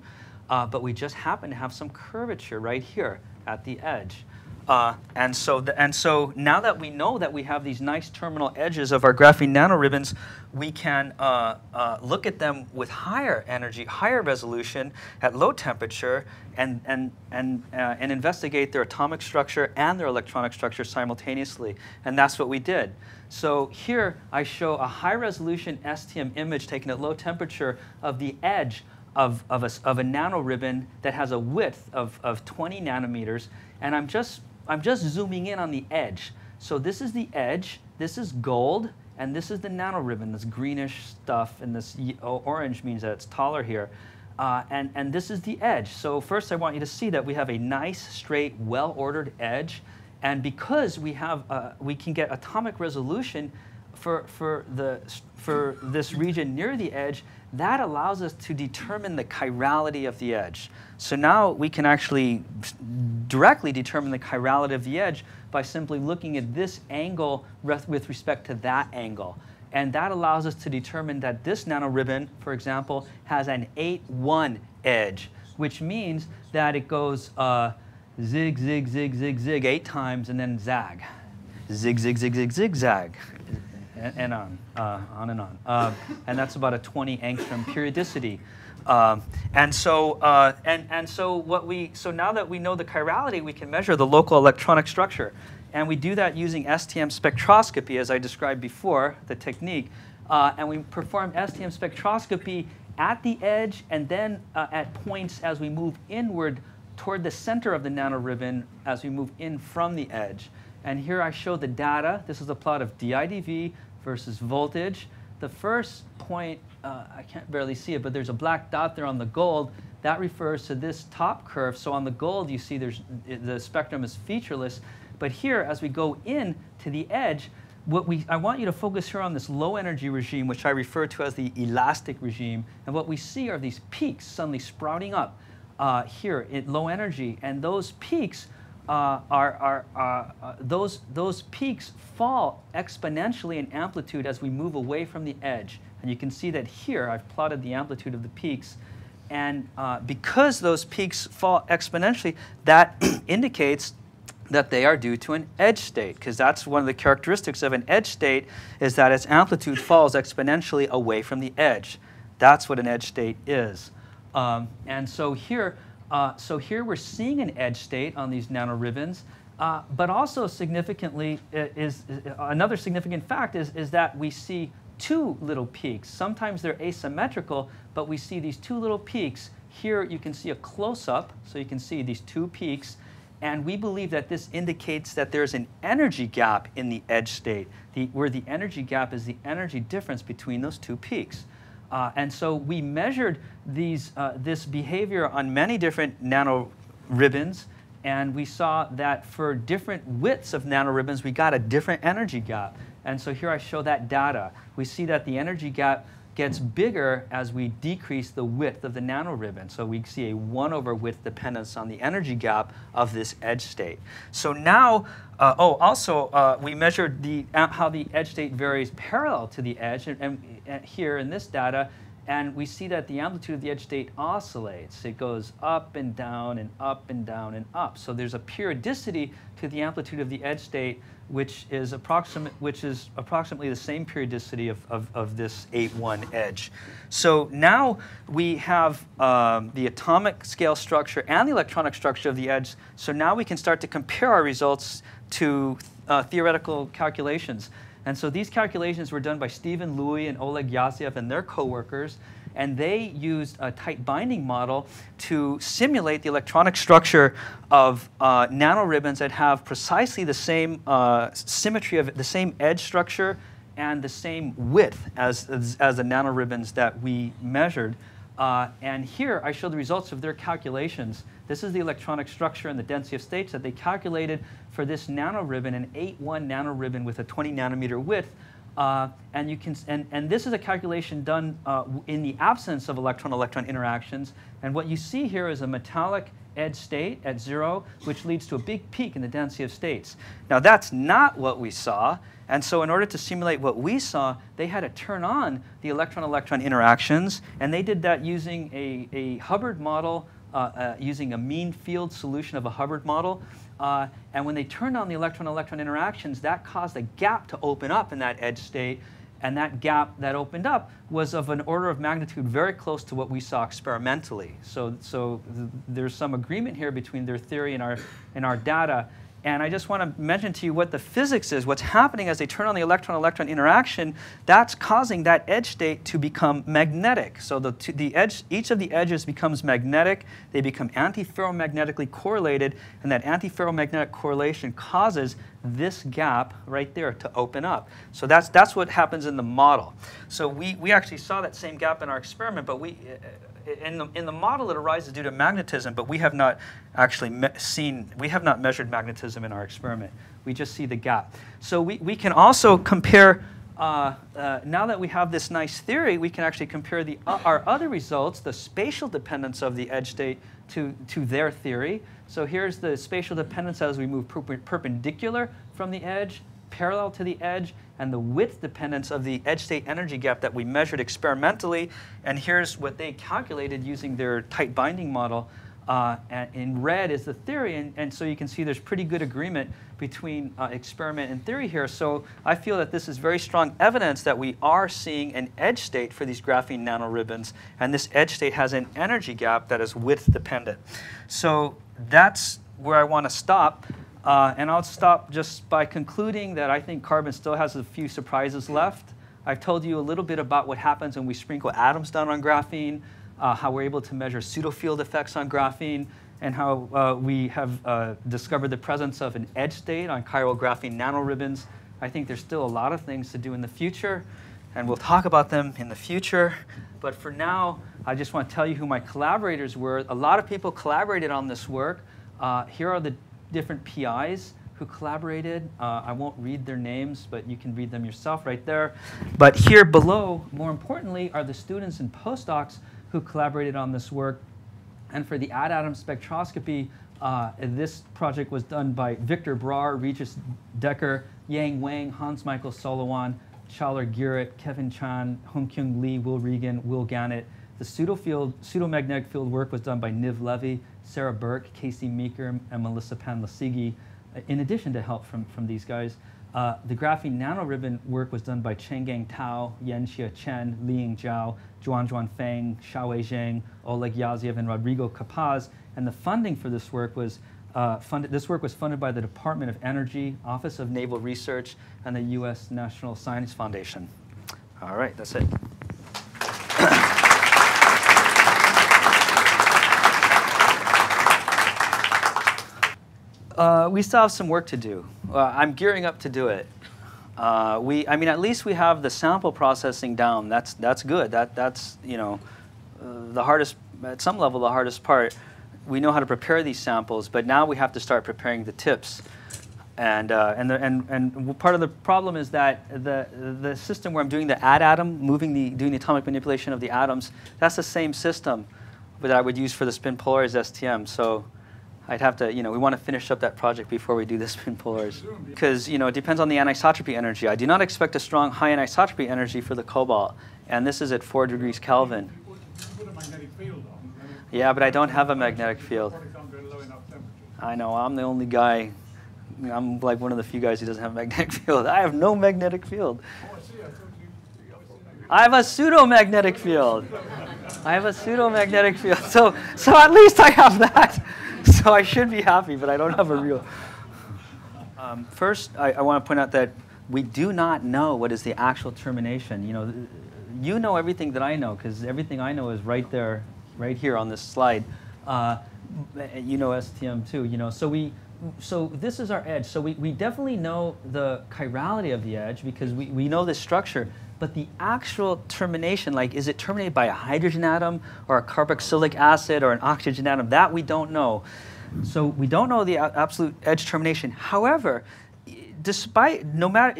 uh, but we just happen to have some curvature right here at the edge. Uh, and, so the, and so now that we know that we have these nice terminal edges of our graphene nanoribbons, we can uh, uh, look at them with higher energy, higher resolution at low temperature and, and, and, uh, and investigate their atomic structure and their electronic structure simultaneously. And that's what we did. So here I show a high resolution STM image taken at low temperature of the edge of, of, a, of a nanoribbon that has a width of, of 20 nanometers. And I'm just I'm just zooming in on the edge. So this is the edge, this is gold, and this is the nanoribbon, this greenish stuff, and this orange means that it's taller here. Uh, and, and this is the edge. So first I want you to see that we have a nice, straight, well-ordered edge. And because we, have, uh, we can get atomic resolution for, for, the, for this region near the edge, that allows us to determine the chirality of the edge. So now we can actually directly determine the chirality of the edge by simply looking at this angle with respect to that angle. And that allows us to determine that this nanoribbon, for example, has an 8-1 edge, which means that it goes uh, zig, zig, zig, zig, zig eight times and then zag. Zig, zig, zig, zig, zig, zag and, and on, uh, on and on. Uh, and that's about a 20 angstrom periodicity. Um, and so, uh, and, and so what we, so now that we know the chirality, we can measure the local electronic structure. And we do that using STM spectroscopy, as I described before, the technique. Uh, and we perform STM spectroscopy at the edge and then uh, at points as we move inward toward the center of the nanoribbon as we move in from the edge. And here I show the data. This is a plot of DIDV versus voltage. The first point, uh, I can't barely see it, but there's a black dot there on the gold. That refers to this top curve. So on the gold, you see there's, the spectrum is featureless. But here, as we go in to the edge, what we, I want you to focus here on this low energy regime, which I refer to as the elastic regime. And what we see are these peaks suddenly sprouting up uh, here at low energy. And those peaks uh, are uh, those, those peaks fall exponentially in amplitude as we move away from the edge. And you can see that here, I've plotted the amplitude of the peaks. And uh, because those peaks fall exponentially, that indicates that they are due to an edge state, because that's one of the characteristics of an edge state is that its amplitude falls exponentially away from the edge. That's what an edge state is. Um, and so here, uh, so here we're seeing an edge state on these nanoribbons, uh, but also significantly is, is, another significant fact is, is that we see two little peaks. Sometimes they're asymmetrical, but we see these two little peaks. Here you can see a close-up, so you can see these two peaks, and we believe that this indicates that there's an energy gap in the edge state, the, where the energy gap is the energy difference between those two peaks. Uh, and so we measured these, uh, this behavior on many different nanoribbons, and we saw that for different widths of nanoribbons, we got a different energy gap. And so here I show that data. We see that the energy gap gets bigger as we decrease the width of the nanoribbon. So we see a 1 over width dependence on the energy gap of this edge state. So now, uh, oh, also, uh, we measured the, uh, how the edge state varies parallel to the edge. And, and, and here in this data, and we see that the amplitude of the edge state oscillates. It goes up and down and up and down and up. So there's a periodicity to the amplitude of the edge state, which is, approximate, which is approximately the same periodicity of, of, of this 8-1 edge. So now we have um, the atomic scale structure and the electronic structure of the edge. So now we can start to compare our results to uh, theoretical calculations. And so these calculations were done by Steven Louie and Oleg Yazyev and their coworkers, and they used a tight binding model to simulate the electronic structure of uh, nanoribbons that have precisely the same uh, symmetry of the same edge structure and the same width as, as, as the nanoribbons that we measured. Uh, and here I show the results of their calculations. This is the electronic structure and the density of states that they calculated for this nanoribbon, an 8-1 nanoribbon with a 20 nanometer width. Uh, and, you can, and, and this is a calculation done uh, in the absence of electron-electron interactions. And what you see here is a metallic edge state at zero, which leads to a big peak in the density of states. Now that's not what we saw. And so in order to simulate what we saw, they had to turn on the electron-electron interactions. And they did that using a, a Hubbard model using a mean field solution of a Hubbard model. Uh, and when they turned on the electron-electron interactions, that caused a gap to open up in that edge state. And that gap that opened up was of an order of magnitude very close to what we saw experimentally. So, so th there's some agreement here between their theory and our, and our data. And I just want to mention to you what the physics is. What's happening as they turn on the electron-electron interaction, that's causing that edge state to become magnetic. So the, the edge, each of the edges becomes magnetic. They become antiferromagnetically correlated, and that antiferromagnetic correlation causes this gap right there to open up. So that's, that's what happens in the model. So we, we actually saw that same gap in our experiment, but we, in the, in the model, it arises due to magnetism, but we have not actually seen, we have not measured magnetism in our experiment. We just see the gap. So we, we can also compare, uh, uh, now that we have this nice theory, we can actually compare the, uh, our other results, the spatial dependence of the edge state, to, to their theory. So here's the spatial dependence as we move perpendicular from the edge, parallel to the edge, and the width dependence of the edge state energy gap that we measured experimentally. And here's what they calculated using their tight binding model. Uh, in red is the theory, and, and, so you can see there's pretty good agreement between uh, experiment and theory here. So I feel that this is very strong evidence that we are seeing an edge state for these graphene nanoribbons, and this edge state has an energy gap that is width dependent. So that's where I want to stop. Uh, and I'll stop just by concluding that I think carbon still has a few surprises left. I've told you a little bit about what happens when we sprinkle atoms down on graphene, uh, how we're able to measure pseudofield effects on graphene, and how uh, we have uh, discovered the presence of an edge state on chiral graphene nanoribbons. I think there's still a lot of things to do in the future, and we'll talk about them in the future. But for now, I just want to tell you who my collaborators were. A lot of people collaborated on this work. Uh, here are the different PIs who collaborated. Uh, I won't read their names, but you can read them yourself right there. But here below, more importantly, are the students and postdocs who collaborated on this work. And for the ad-atom spectroscopy, uh, this project was done by Victor Brar, Regis Decker, Yang Wang, Hans Michael Solowan, Caglar Girit, Kevin Chan, Hong Kyung Lee, Will Regan, Will Gannett. The pseudofield, pseudomagnetic field work was done by Niv Levy, Sarah Burke, Kacey Meaker, and Melissa Panlasigui, in addition to help from, from these guys. Uh, the graphene nanoribbon work was done by Chenggang Tao, Yen-Chia Chen, Liying Jiao, Juanjuan Feng, Xiaowei Zhang, Oleg Yazyev, and Rodrigo Capaz. And the funding for this work was uh, funded, this work was funded by the Department of Energy, Office of Naval Research, and the U.S. National Science Foundation. All right, that's it. Uh, we still have some work to do. Uh, I'm gearing up to do it. Uh, we, I mean, at least we have the sample processing down. That's that's good. That that's you know, uh, the hardest at some level the hardest part. We know how to prepare these samples, but now we have to start preparing the tips. And uh, and the, and and part of the problem is that the the system where I'm doing the add atom, moving the doing the atomic manipulation of the atoms, that's the same system that I would use for the spin polarized STM. So. I'd have to, you know, we want to finish up that project before we do the spin polars. Because, you know, it depends on the anisotropy energy. I do not expect a strong high anisotropy energy for the cobalt. And this is at 4 degrees Kelvin. Yeah, but I don't have a magnetic field. I know, I'm the only guy. I'm like one of the few guys who doesn't have a magnetic field. I have no magnetic field. I have a pseudo-magnetic field. I have a pseudo-magnetic field. So, so at least I have that. so I should be happy, but I don't have a real. Um, first, I, I want to point out that we do not know what is the actual termination. You know, you know everything that I know because everything I know is right there, right here on this slide. Uh, you know STM too. You know, so we. So this is our edge. So we, we definitely know the chirality of the edge because we, we know the structure but the actual termination, like is it terminated by a hydrogen atom or a carboxylic acid or an oxygen atom, that we don't know. So we don't know the absolute edge termination. However, despite no matter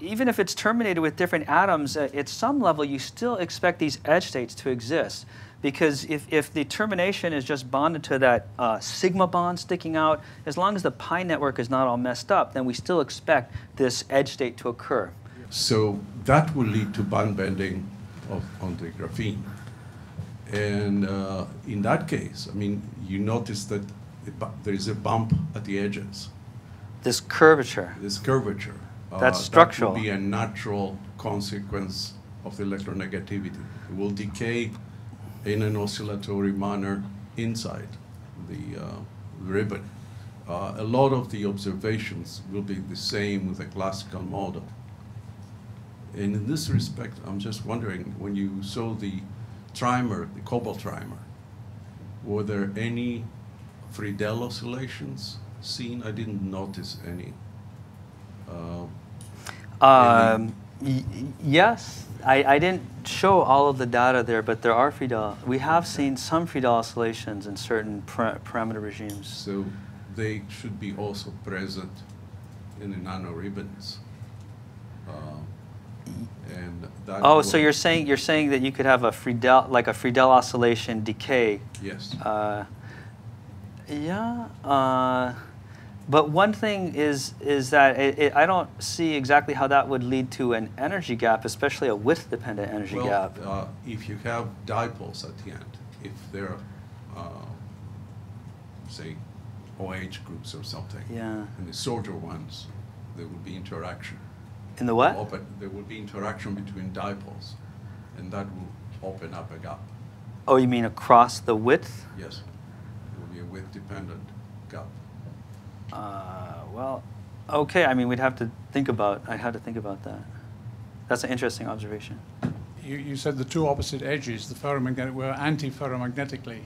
even if it's terminated with different atoms uh, at some level you still expect these edge states to exist because if, if the termination is just bonded to that uh, sigma bond sticking out as long as the pi network is not all messed up then we still expect this edge state to occur so that will lead to band bending of, on the graphene. And uh, in that case, I mean, you notice that it, there is a bump at the edges. This curvature. This curvature. Uh, That's structural. That will be a natural consequence of the electronegativity. It will decay in an oscillatory manner inside the uh, ribbon. Uh, a lot of the observations will be the same with the classical model. And in this respect, I'm just wondering, when you saw the trimer, the cobalt trimer, were there any Friedel oscillations seen? I didn't notice any. Uh, um, any? yes, I, I didn't show all of the data there, but there are Friedel. We have seen some Friedel oscillations in certain parameter regimes. So they should be also present in the nanoribbons. Uh, and that Oh, so you're saying you're saying that you could have a Friedel like a Friedel oscillation decay. Yes. Uh, yeah. Uh, but one thing is is that it, it, I don't see exactly how that would lead to an energy gap, especially a width-dependent energy well, gap. Uh, if you have dipoles at the end, if they're, uh, say, OH groups or something, yeah. and the shorter ones, there would be interaction. In the what? Open, there will be interaction between dipoles, and that will open up a gap. Oh, you mean across the width? Yes. It will be a width-dependent gap. Uh, well, okay. I mean, we'd have to think about. I'd have to think about that. That's an interesting observation. You, you said the two opposite edges, the ferromagnetic, were anti-ferromagnetically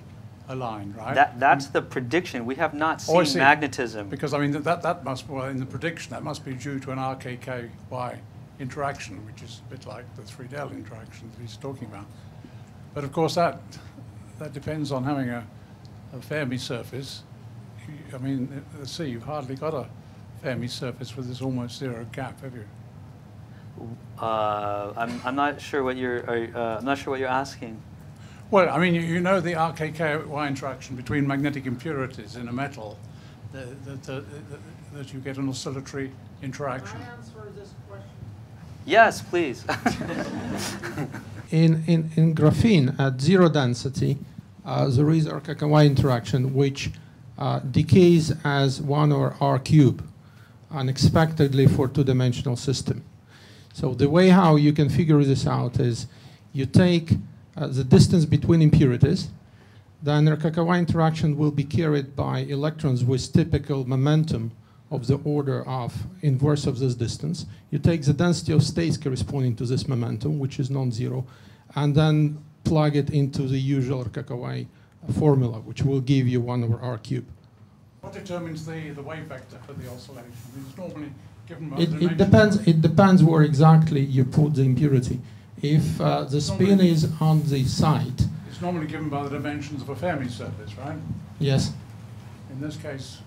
aligned, right? That, that's the prediction. We have not oh, seen oh, magnetism. Because, I mean, that, that must, well, in the prediction, that must be due to an RKKY interaction, which is a bit like the Friedel interaction that he's talking about. But of course, that, that depends on having a, a Fermi surface. I mean, let's see, you've hardly got a Fermi surface with this almost zero gap, have you? Uh, I'm, I'm not sure what you're. Uh, I'm not sure what you're asking. Well, I mean, you, you know the RKKY interaction between magnetic impurities in a metal, that, that, that you get an oscillatory interaction. Can I answer this question? Yes, please. in, in, in graphene, at zero density, uh, there is RKKY interaction, which uh, decays as 1 over r cube unexpectedly for two-dimensional system. So the way how you can figure this out is you take uh, the distance between impurities, The RKKY interaction will be carried by electrons with typical momentum of the order of inverse of this distance. You take the density of states corresponding to this momentum, which is non-zero, and then plug it into the usual RKKY formula, which will give you 1 over r cubed. What determines the, the wave vector for the oscillation? It's normally given by It, the it depends. It depends where exactly you put the impurity. If uh, the spin is on the site, It's normally given by the dimensions of a Fermi surface, right? yes, In this case,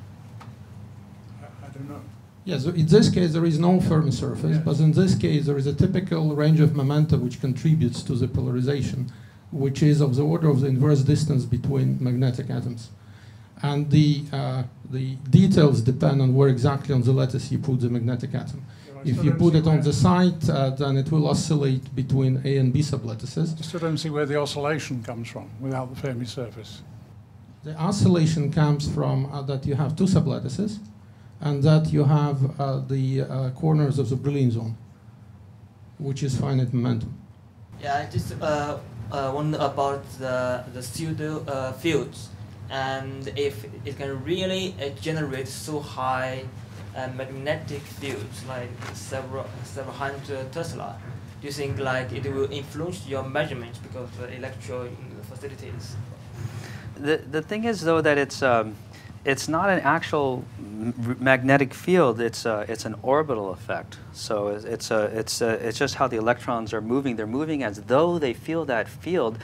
I, I don't know. yes. In this case, there is no Fermi surface, Yes. but in this case, there is a typical range of momenta which contributes to the polarization, which is of the order of the inverse distance between magnetic atoms. And the uh, the details depend on where exactly on the lattice you put the magnetic atom. Yeah, I If you put it on the site, uh, then it will oscillate between A and B sublattices. I still don't see where the oscillation comes from without the Fermi surface. The oscillation comes from uh, that you have two sublattices, and that you have uh, the uh, corners of the Brillouin zone, which is finite momentum. Yeah, I just uh, uh, wonder about the, the pseudo uh, fields and if it can really uh, generate so high uh, magnetic fields like several several hundred Tesla. Do you think like it will influence your measurements because of the electro facilities? The, the thing is, though, that it's, um, it's not an actual magnetic field, it's, uh, it's an orbital effect. So it's, it's, uh, it's, uh, it's just how the electrons are moving. They're moving as though they feel that field,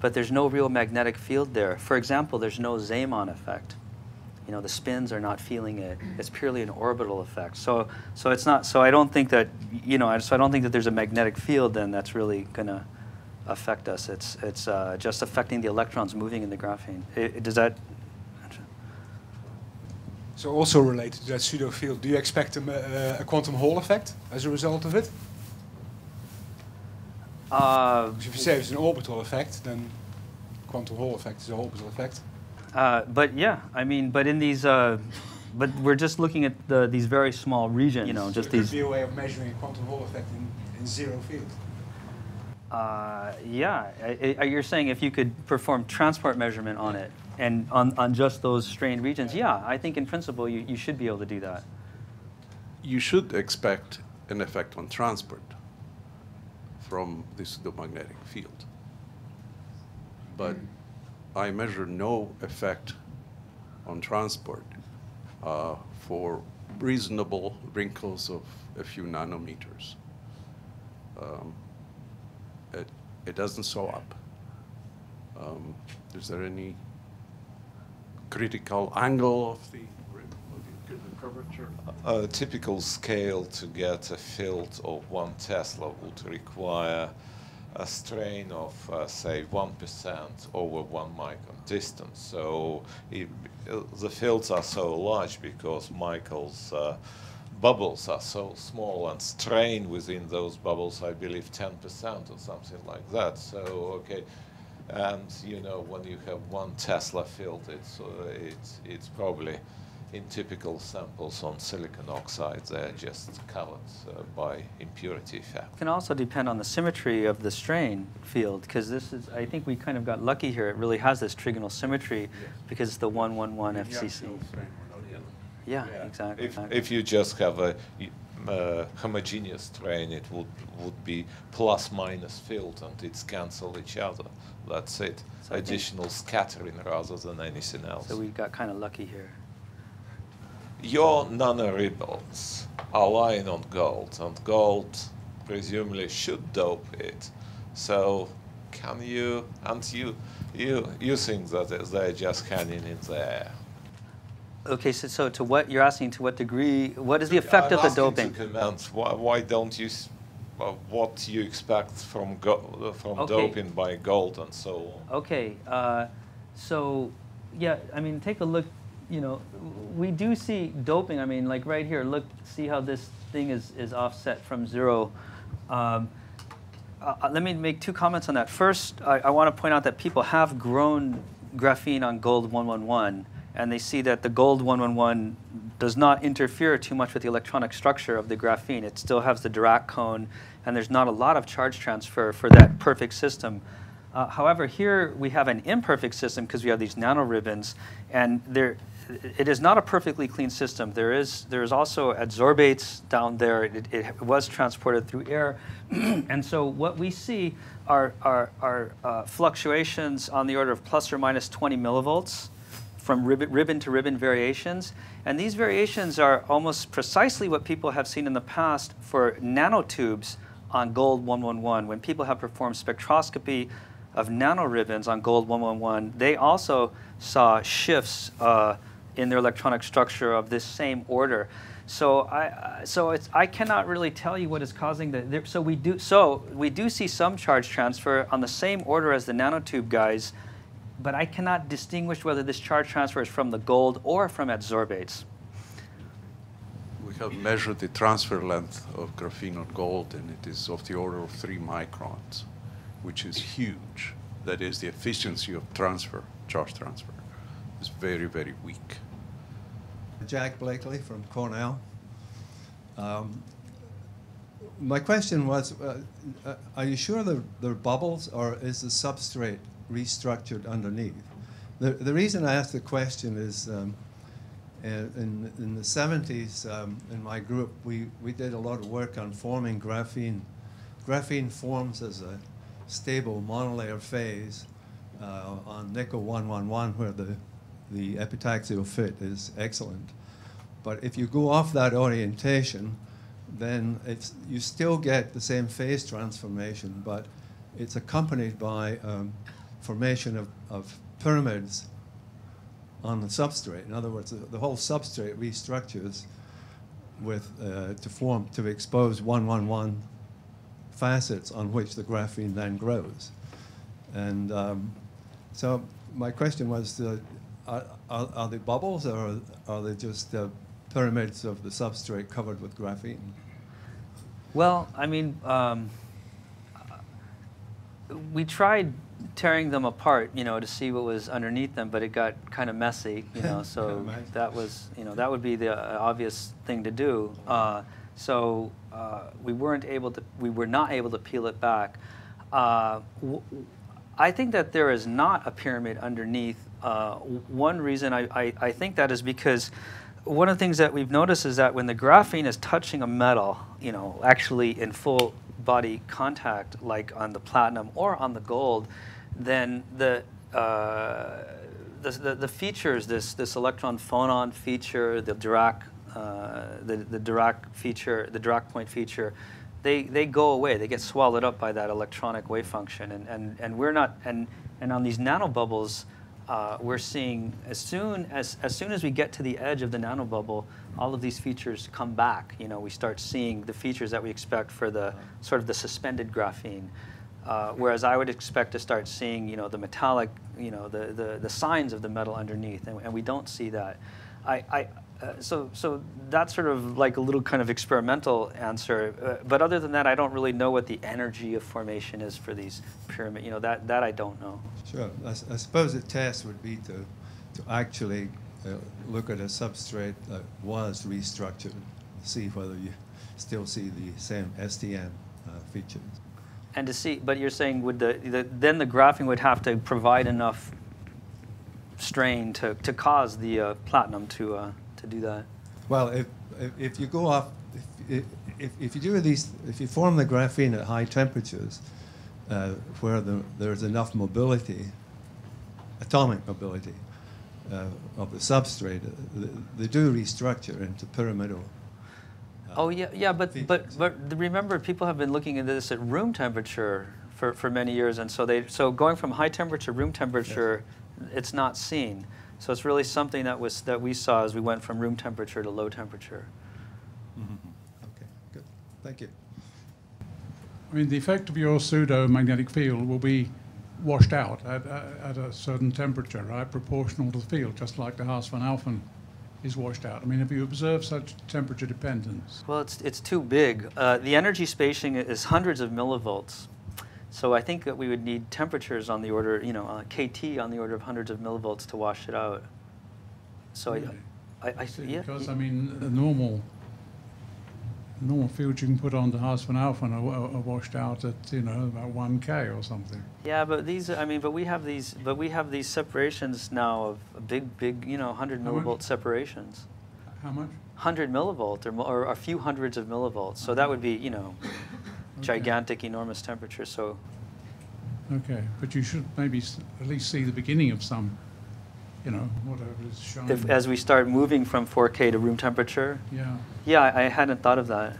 but there's no real magnetic field there. For example, there's no Zeeman effect. You know, the spins are not feeling it. It's purely an orbital effect. So, so it's not. So I don't think that, you know, I- so I don't think that there's a magnetic field then that's really gonna affect us. It's it's uh, just affecting the electrons moving in the graphene. I- does that? So also related to that pseudo field, do you expect a, uh, a quantum Hall effect as a result of it? Uh, if you say it's an orbital effect, then quantum Hall effect is an orbital effect. Uh, but yeah, I mean, but in these, uh, but we're just looking at the, these very small regions. You know, So just it could these. be a way of measuring a quantum Hall effect in, in zero field. Uh, yeah, I, I, you're saying if you could perform transport measurement on it and on, on just those strained regions, yeah, I think in principle you, you should be able to do that. You should expect an effect on transport from this pseudomagnetic field. But I measure no effect on transport uh, for reasonable wrinkles of a few nanometers. Um, it, it doesn't show up. Um, is there any critical angle of the, of the curvature? A typical scale to get a field of one Tesla would require a strain of, uh, say, 1% over one micron distance. So it, the fields are so large because Michael's uh, bubbles are so small and strain within those bubbles, I believe, 10% or something like that. So, okay. And you know, when you have one Tesla field, it's, uh, it's, it's probably in typical samples on silicon oxide, they're just covered uh, by impurity effect. It can also depend on the symmetry of the strain field because this is, I think we kind of got lucky here. It really has this trigonal symmetry because it's the 111 FCC. Yeah, exactly. If, exactly. if you just have a uh, homogeneous strain, it would, would be plus minus field and it's cancel each other. That's it. So Additional scattering rather than anything else. So we got kind of lucky here. Your nanoribbons are lying on gold, and gold presumably should dope it. So, can you and you you you think that they're just hanging in the air? Okay, so, so to what you're asking, to what degree, what is the effect I'm of the doping? To comment, why, why don't you? uh, what you expect from go, from Okay. doping by gold and so on? Okay, uh, so yeah, I mean, take a look. You know, we do see doping. I mean, like right here, look, see how this thing is is offset from zero. Um, uh, let me make two comments on that. First, I, I want to point out that people have grown graphene on gold 111, and they see that the gold 111 does not interfere too much with the electronic structure of the graphene. It still has the Dirac cone, and there's not a lot of charge transfer for that perfect system. Uh, however, here we have an imperfect system because we have these nanoribbons, and there, it is not a perfectly clean system. There is, there is also adsorbates down there. It, it was transported through air, and so what we see are, are, are uh, fluctuations on the order of plus or minus 20 millivolts. from ribbon, ribbon to ribbon variations. And these variations are almost precisely what people have seen in the past for nanotubes on gold 111. When people have performed spectroscopy of nanoribbons on gold 111, they also saw shifts uh, in their electronic structure of this same order. So I, uh, so it's, I cannot really tell you what is causing the. So we do so we do see some charge transfer on the same order as the nanotube guys, but I cannot distinguish whether this charge transfer is from the gold or from adsorbates. We have measured the transfer length of graphene on gold, and it is of the order of three microns, which is huge. That is, the efficiency of transfer, charge transfer, is very, very weak. Jack Blakely from Cornell. Um, my question was, uh, uh, are you sure they're, they're, bubbles or is the substrate restructured underneath? The, the reason I asked the question is um, in, in the 70s, um, in my group, we, we did a lot of work on forming graphene. Graphene forms as a stable monolayer phase uh, on nickel 111 where the the epitaxial fit is excellent. But if you go off that orientation, then it's, you still get the same phase transformation, but it's accompanied by um, formation of, of pyramids on the substrate. In other words, the, the whole substrate restructures with, uh, to form, to expose 111 facets on which the graphene then grows. And um, so my question was, uh, are, are, are they bubbles or are they just uh, pyramids of the substrate covered with graphene? Well, I mean, um, we tried tearing them apart, you know, to see what was underneath them, but it got kind of messy, you know. So that was, you know, that would be the uh, obvious thing to do. Uh, so uh, we weren't able to, we were not able to peel it back. Uh, I think that there is not a pyramid underneath. Uh, one reason I, I, I, think that is because one of the things that we've noticed is that when the graphene is touching a metal, you know, actually in full body contact, like on the platinum or on the gold, then the uh, the, the, features, this, this electron phonon feature, the Dirac, uh, the, the Dirac feature, the Dirac point feature, they, they go away. They get swallowed up by that electronic wave function. And, and, and we're not, and, and on these nanobubbles, uh, we're seeing as soon as, as soon as we get to the edge of the nanobubble, all of these features come back. You know, we start seeing the features that we expect for the sort of the suspended graphene. Uh, whereas I would expect to start seeing, you know, the metallic, you know, the, the, the signs of the metal underneath, and, and we don't see that. I, I, uh, so, so that's sort of like a little kind of experimental answer. Uh, but other than that, I don't really know what the energy of formation is for these pyramid. You know, that, that I don't know. Sure. I, I suppose the test would be to, to actually uh, look at a substrate that was restructured, see whether you still see the same STM uh, features. And to see, but you're saying would the, the then the graphene would have to provide enough strain to, to cause the uh, platinum to uh, to do that? Well, if, if, if you go off, if, if, if, you do these, if you form the graphene at high temperatures, uh, where the, there's enough mobility, atomic mobility uh, of the substrate, uh, they do restructure into pyramidal. Uh, oh yeah, yeah, but but but remember, people have been looking into this at room temperature for, for many years, and so they so going from high temperature to room temperature, yes. it's not seen. So it's really something that was that we saw as we went from room temperature to low temperature. Mm -hmm. Okay, good. Thank you. I mean, the effect of your pseudo magnetic field will be washed out at, at a certain temperature, right, proportional to the field, just like de Haas van Alphen is washed out. I mean, have you observed such temperature dependence? Well, it's, it's too big. Uh, the energy spacing is hundreds of millivolts. So I think that we would need temperatures on the order, you know, uh, KT on the order of hundreds of millivolts to wash it out. So really? I, I, I yeah. Because I mean, the normal normal fields you can put on de Haas van Alphen are, are, washed out at you know about 1k or something. Yeah, but these, I mean, but we have these, but we have these separations now of big, big, you know, 100 millivolt separations. How much? 100 millivolt or, or a few hundreds of millivolts. So that would be, you know, gigantic, enormous temperature. So. Okay, but you should maybe at least see the beginning of some you know, whatever is shining. If, as we start moving from 4K to room temperature? Yeah. Yeah, I, I hadn't thought of that.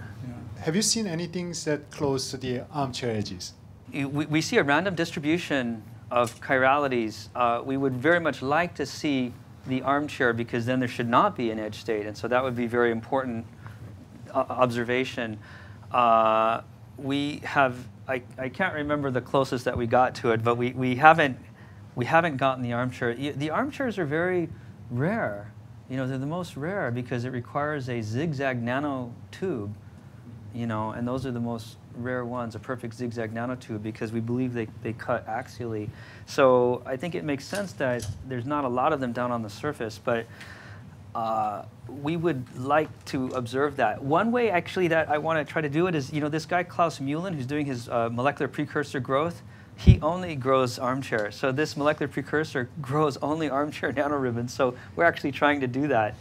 Have you seen anything that close to the armchair edges? We, we see a random distribution of chiralities. Uh, we would very much like to see the armchair because then there should not be an edge state. And so that would be very important uh, observation. Uh, we have, I, I can't remember the closest that we got to it, but we, we, haven't, we haven't gotten the armchair. The armchairs are very rare. You know, they're the most rare because it requires a zigzag nanotube, you know, and those are the most rare ones, a perfect zigzag nanotube, because we believe they, they cut axially. So I think it makes sense that there's not a lot of them down on the surface, but uh, we would like to observe that. One way actually that I want to try to do it is, you know, this guy Klaus Müllen, who's doing his uh, molecular precursor growth, he only grows armchair. So this molecular precursor grows only armchair nanoribbons. So we're actually trying to do that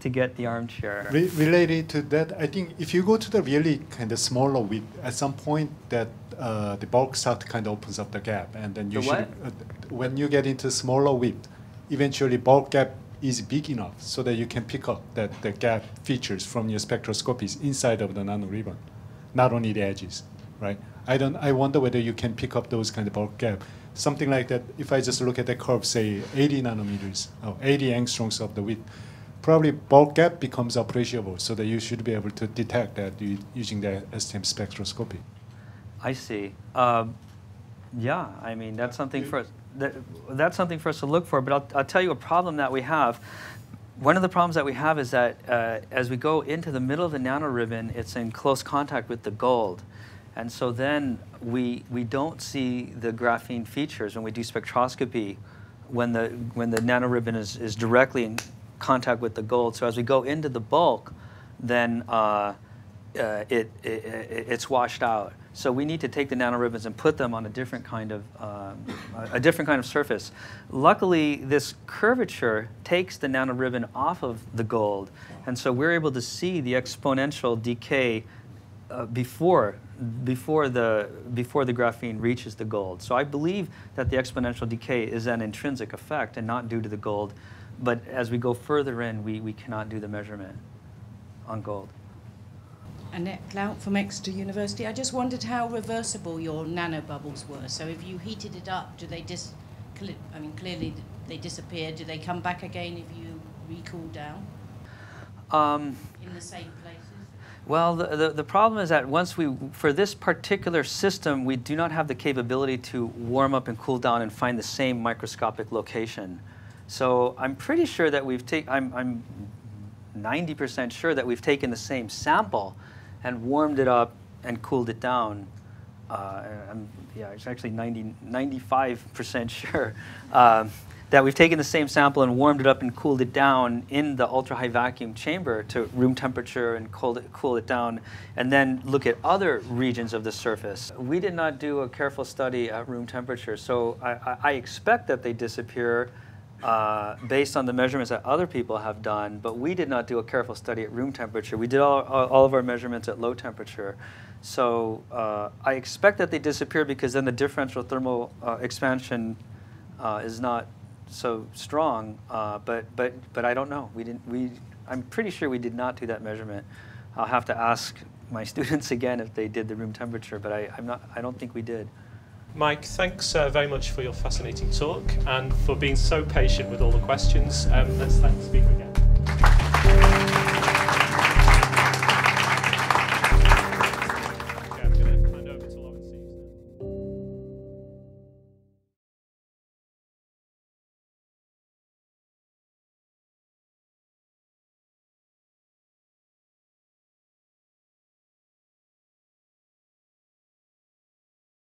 to get the armchair. Re related to that, I think if you go to the really kind of smaller width, at some point that uh, the bulk start kind of opens up the gap, and then you the should, uh, when you get into smaller width, eventually bulk gap is big enough so that you can pick up that the gap features from your spectroscopies inside of the nanoribbon, not only the edges, right? I don't. I wonder whether you can pick up those kind of bulk gap. Something like that. If I just look at the curve, say 80 nanometers, or 80 angstroms of the width probably bulk gap becomes appreciable so that you should be able to detect that using the STM spectroscopy. I see. Um, yeah, I mean, that's something for us, that, that's something for us to look for, but I'll, I'll tell you a problem that we have. One of the problems that we have is that uh, as we go into the middle of the nanoribbon, it's in close contact with the gold. And so then we, we don't see the graphene features when we do spectroscopy when the, when the nanoribbon is, is directly in contact with the gold. So as we go into the bulk, then uh, uh, it, it, it's washed out. So we need to take the nanoribbons and put them on a different kind of um, a different kind of surface. Luckily, this curvature takes the nanoribbon off of the gold, and so we're able to see the exponential decay uh, before before the before the graphene reaches the gold. So I believe that the exponential decay is an intrinsic effect and not due to the gold but as we go further in, we, we cannot do the measurement on gold. Annette Clout from Exeter University. I just wondered how reversible your nanobubbles were. So if you heated it up, do they dis? I mean, clearly they disappear. Do they come back again if you recool down? Um, in the same places. Well, the, the, the, problem is that once we, for this particular system, we do not have the capability to warm up and cool down and find the same microscopic location. So I'm pretty sure that we've taken, I'm, I'm 90% sure that we've taken the same sample and warmed it up and cooled it down. Uh, I'm, yeah, it's actually 90, 95% sure um, that we've taken the same sample and warmed it up and cooled it down in the ultra high vacuum chamber to room temperature and cool it, cool it down, and then look at other regions of the surface. We did not do a careful study at room temperature, so I, I expect that they disappear uh, based on the measurements that other people have done, but we did not do a careful study at room temperature. We did all, all of our measurements at low temperature. So uh, I expect that they disappear because then the differential thermal uh, expansion uh, is not so strong, uh, but, but, but I don't know. We didn't, we, I'm pretty sure we did not do that measurement. I'll have to ask my students again if they did the room temperature, but I, I'm not, I don't think we did. Mike, thanks uh, very much for your fascinating talk and for being so patient with all the questions. Um, let's thank the speaker again.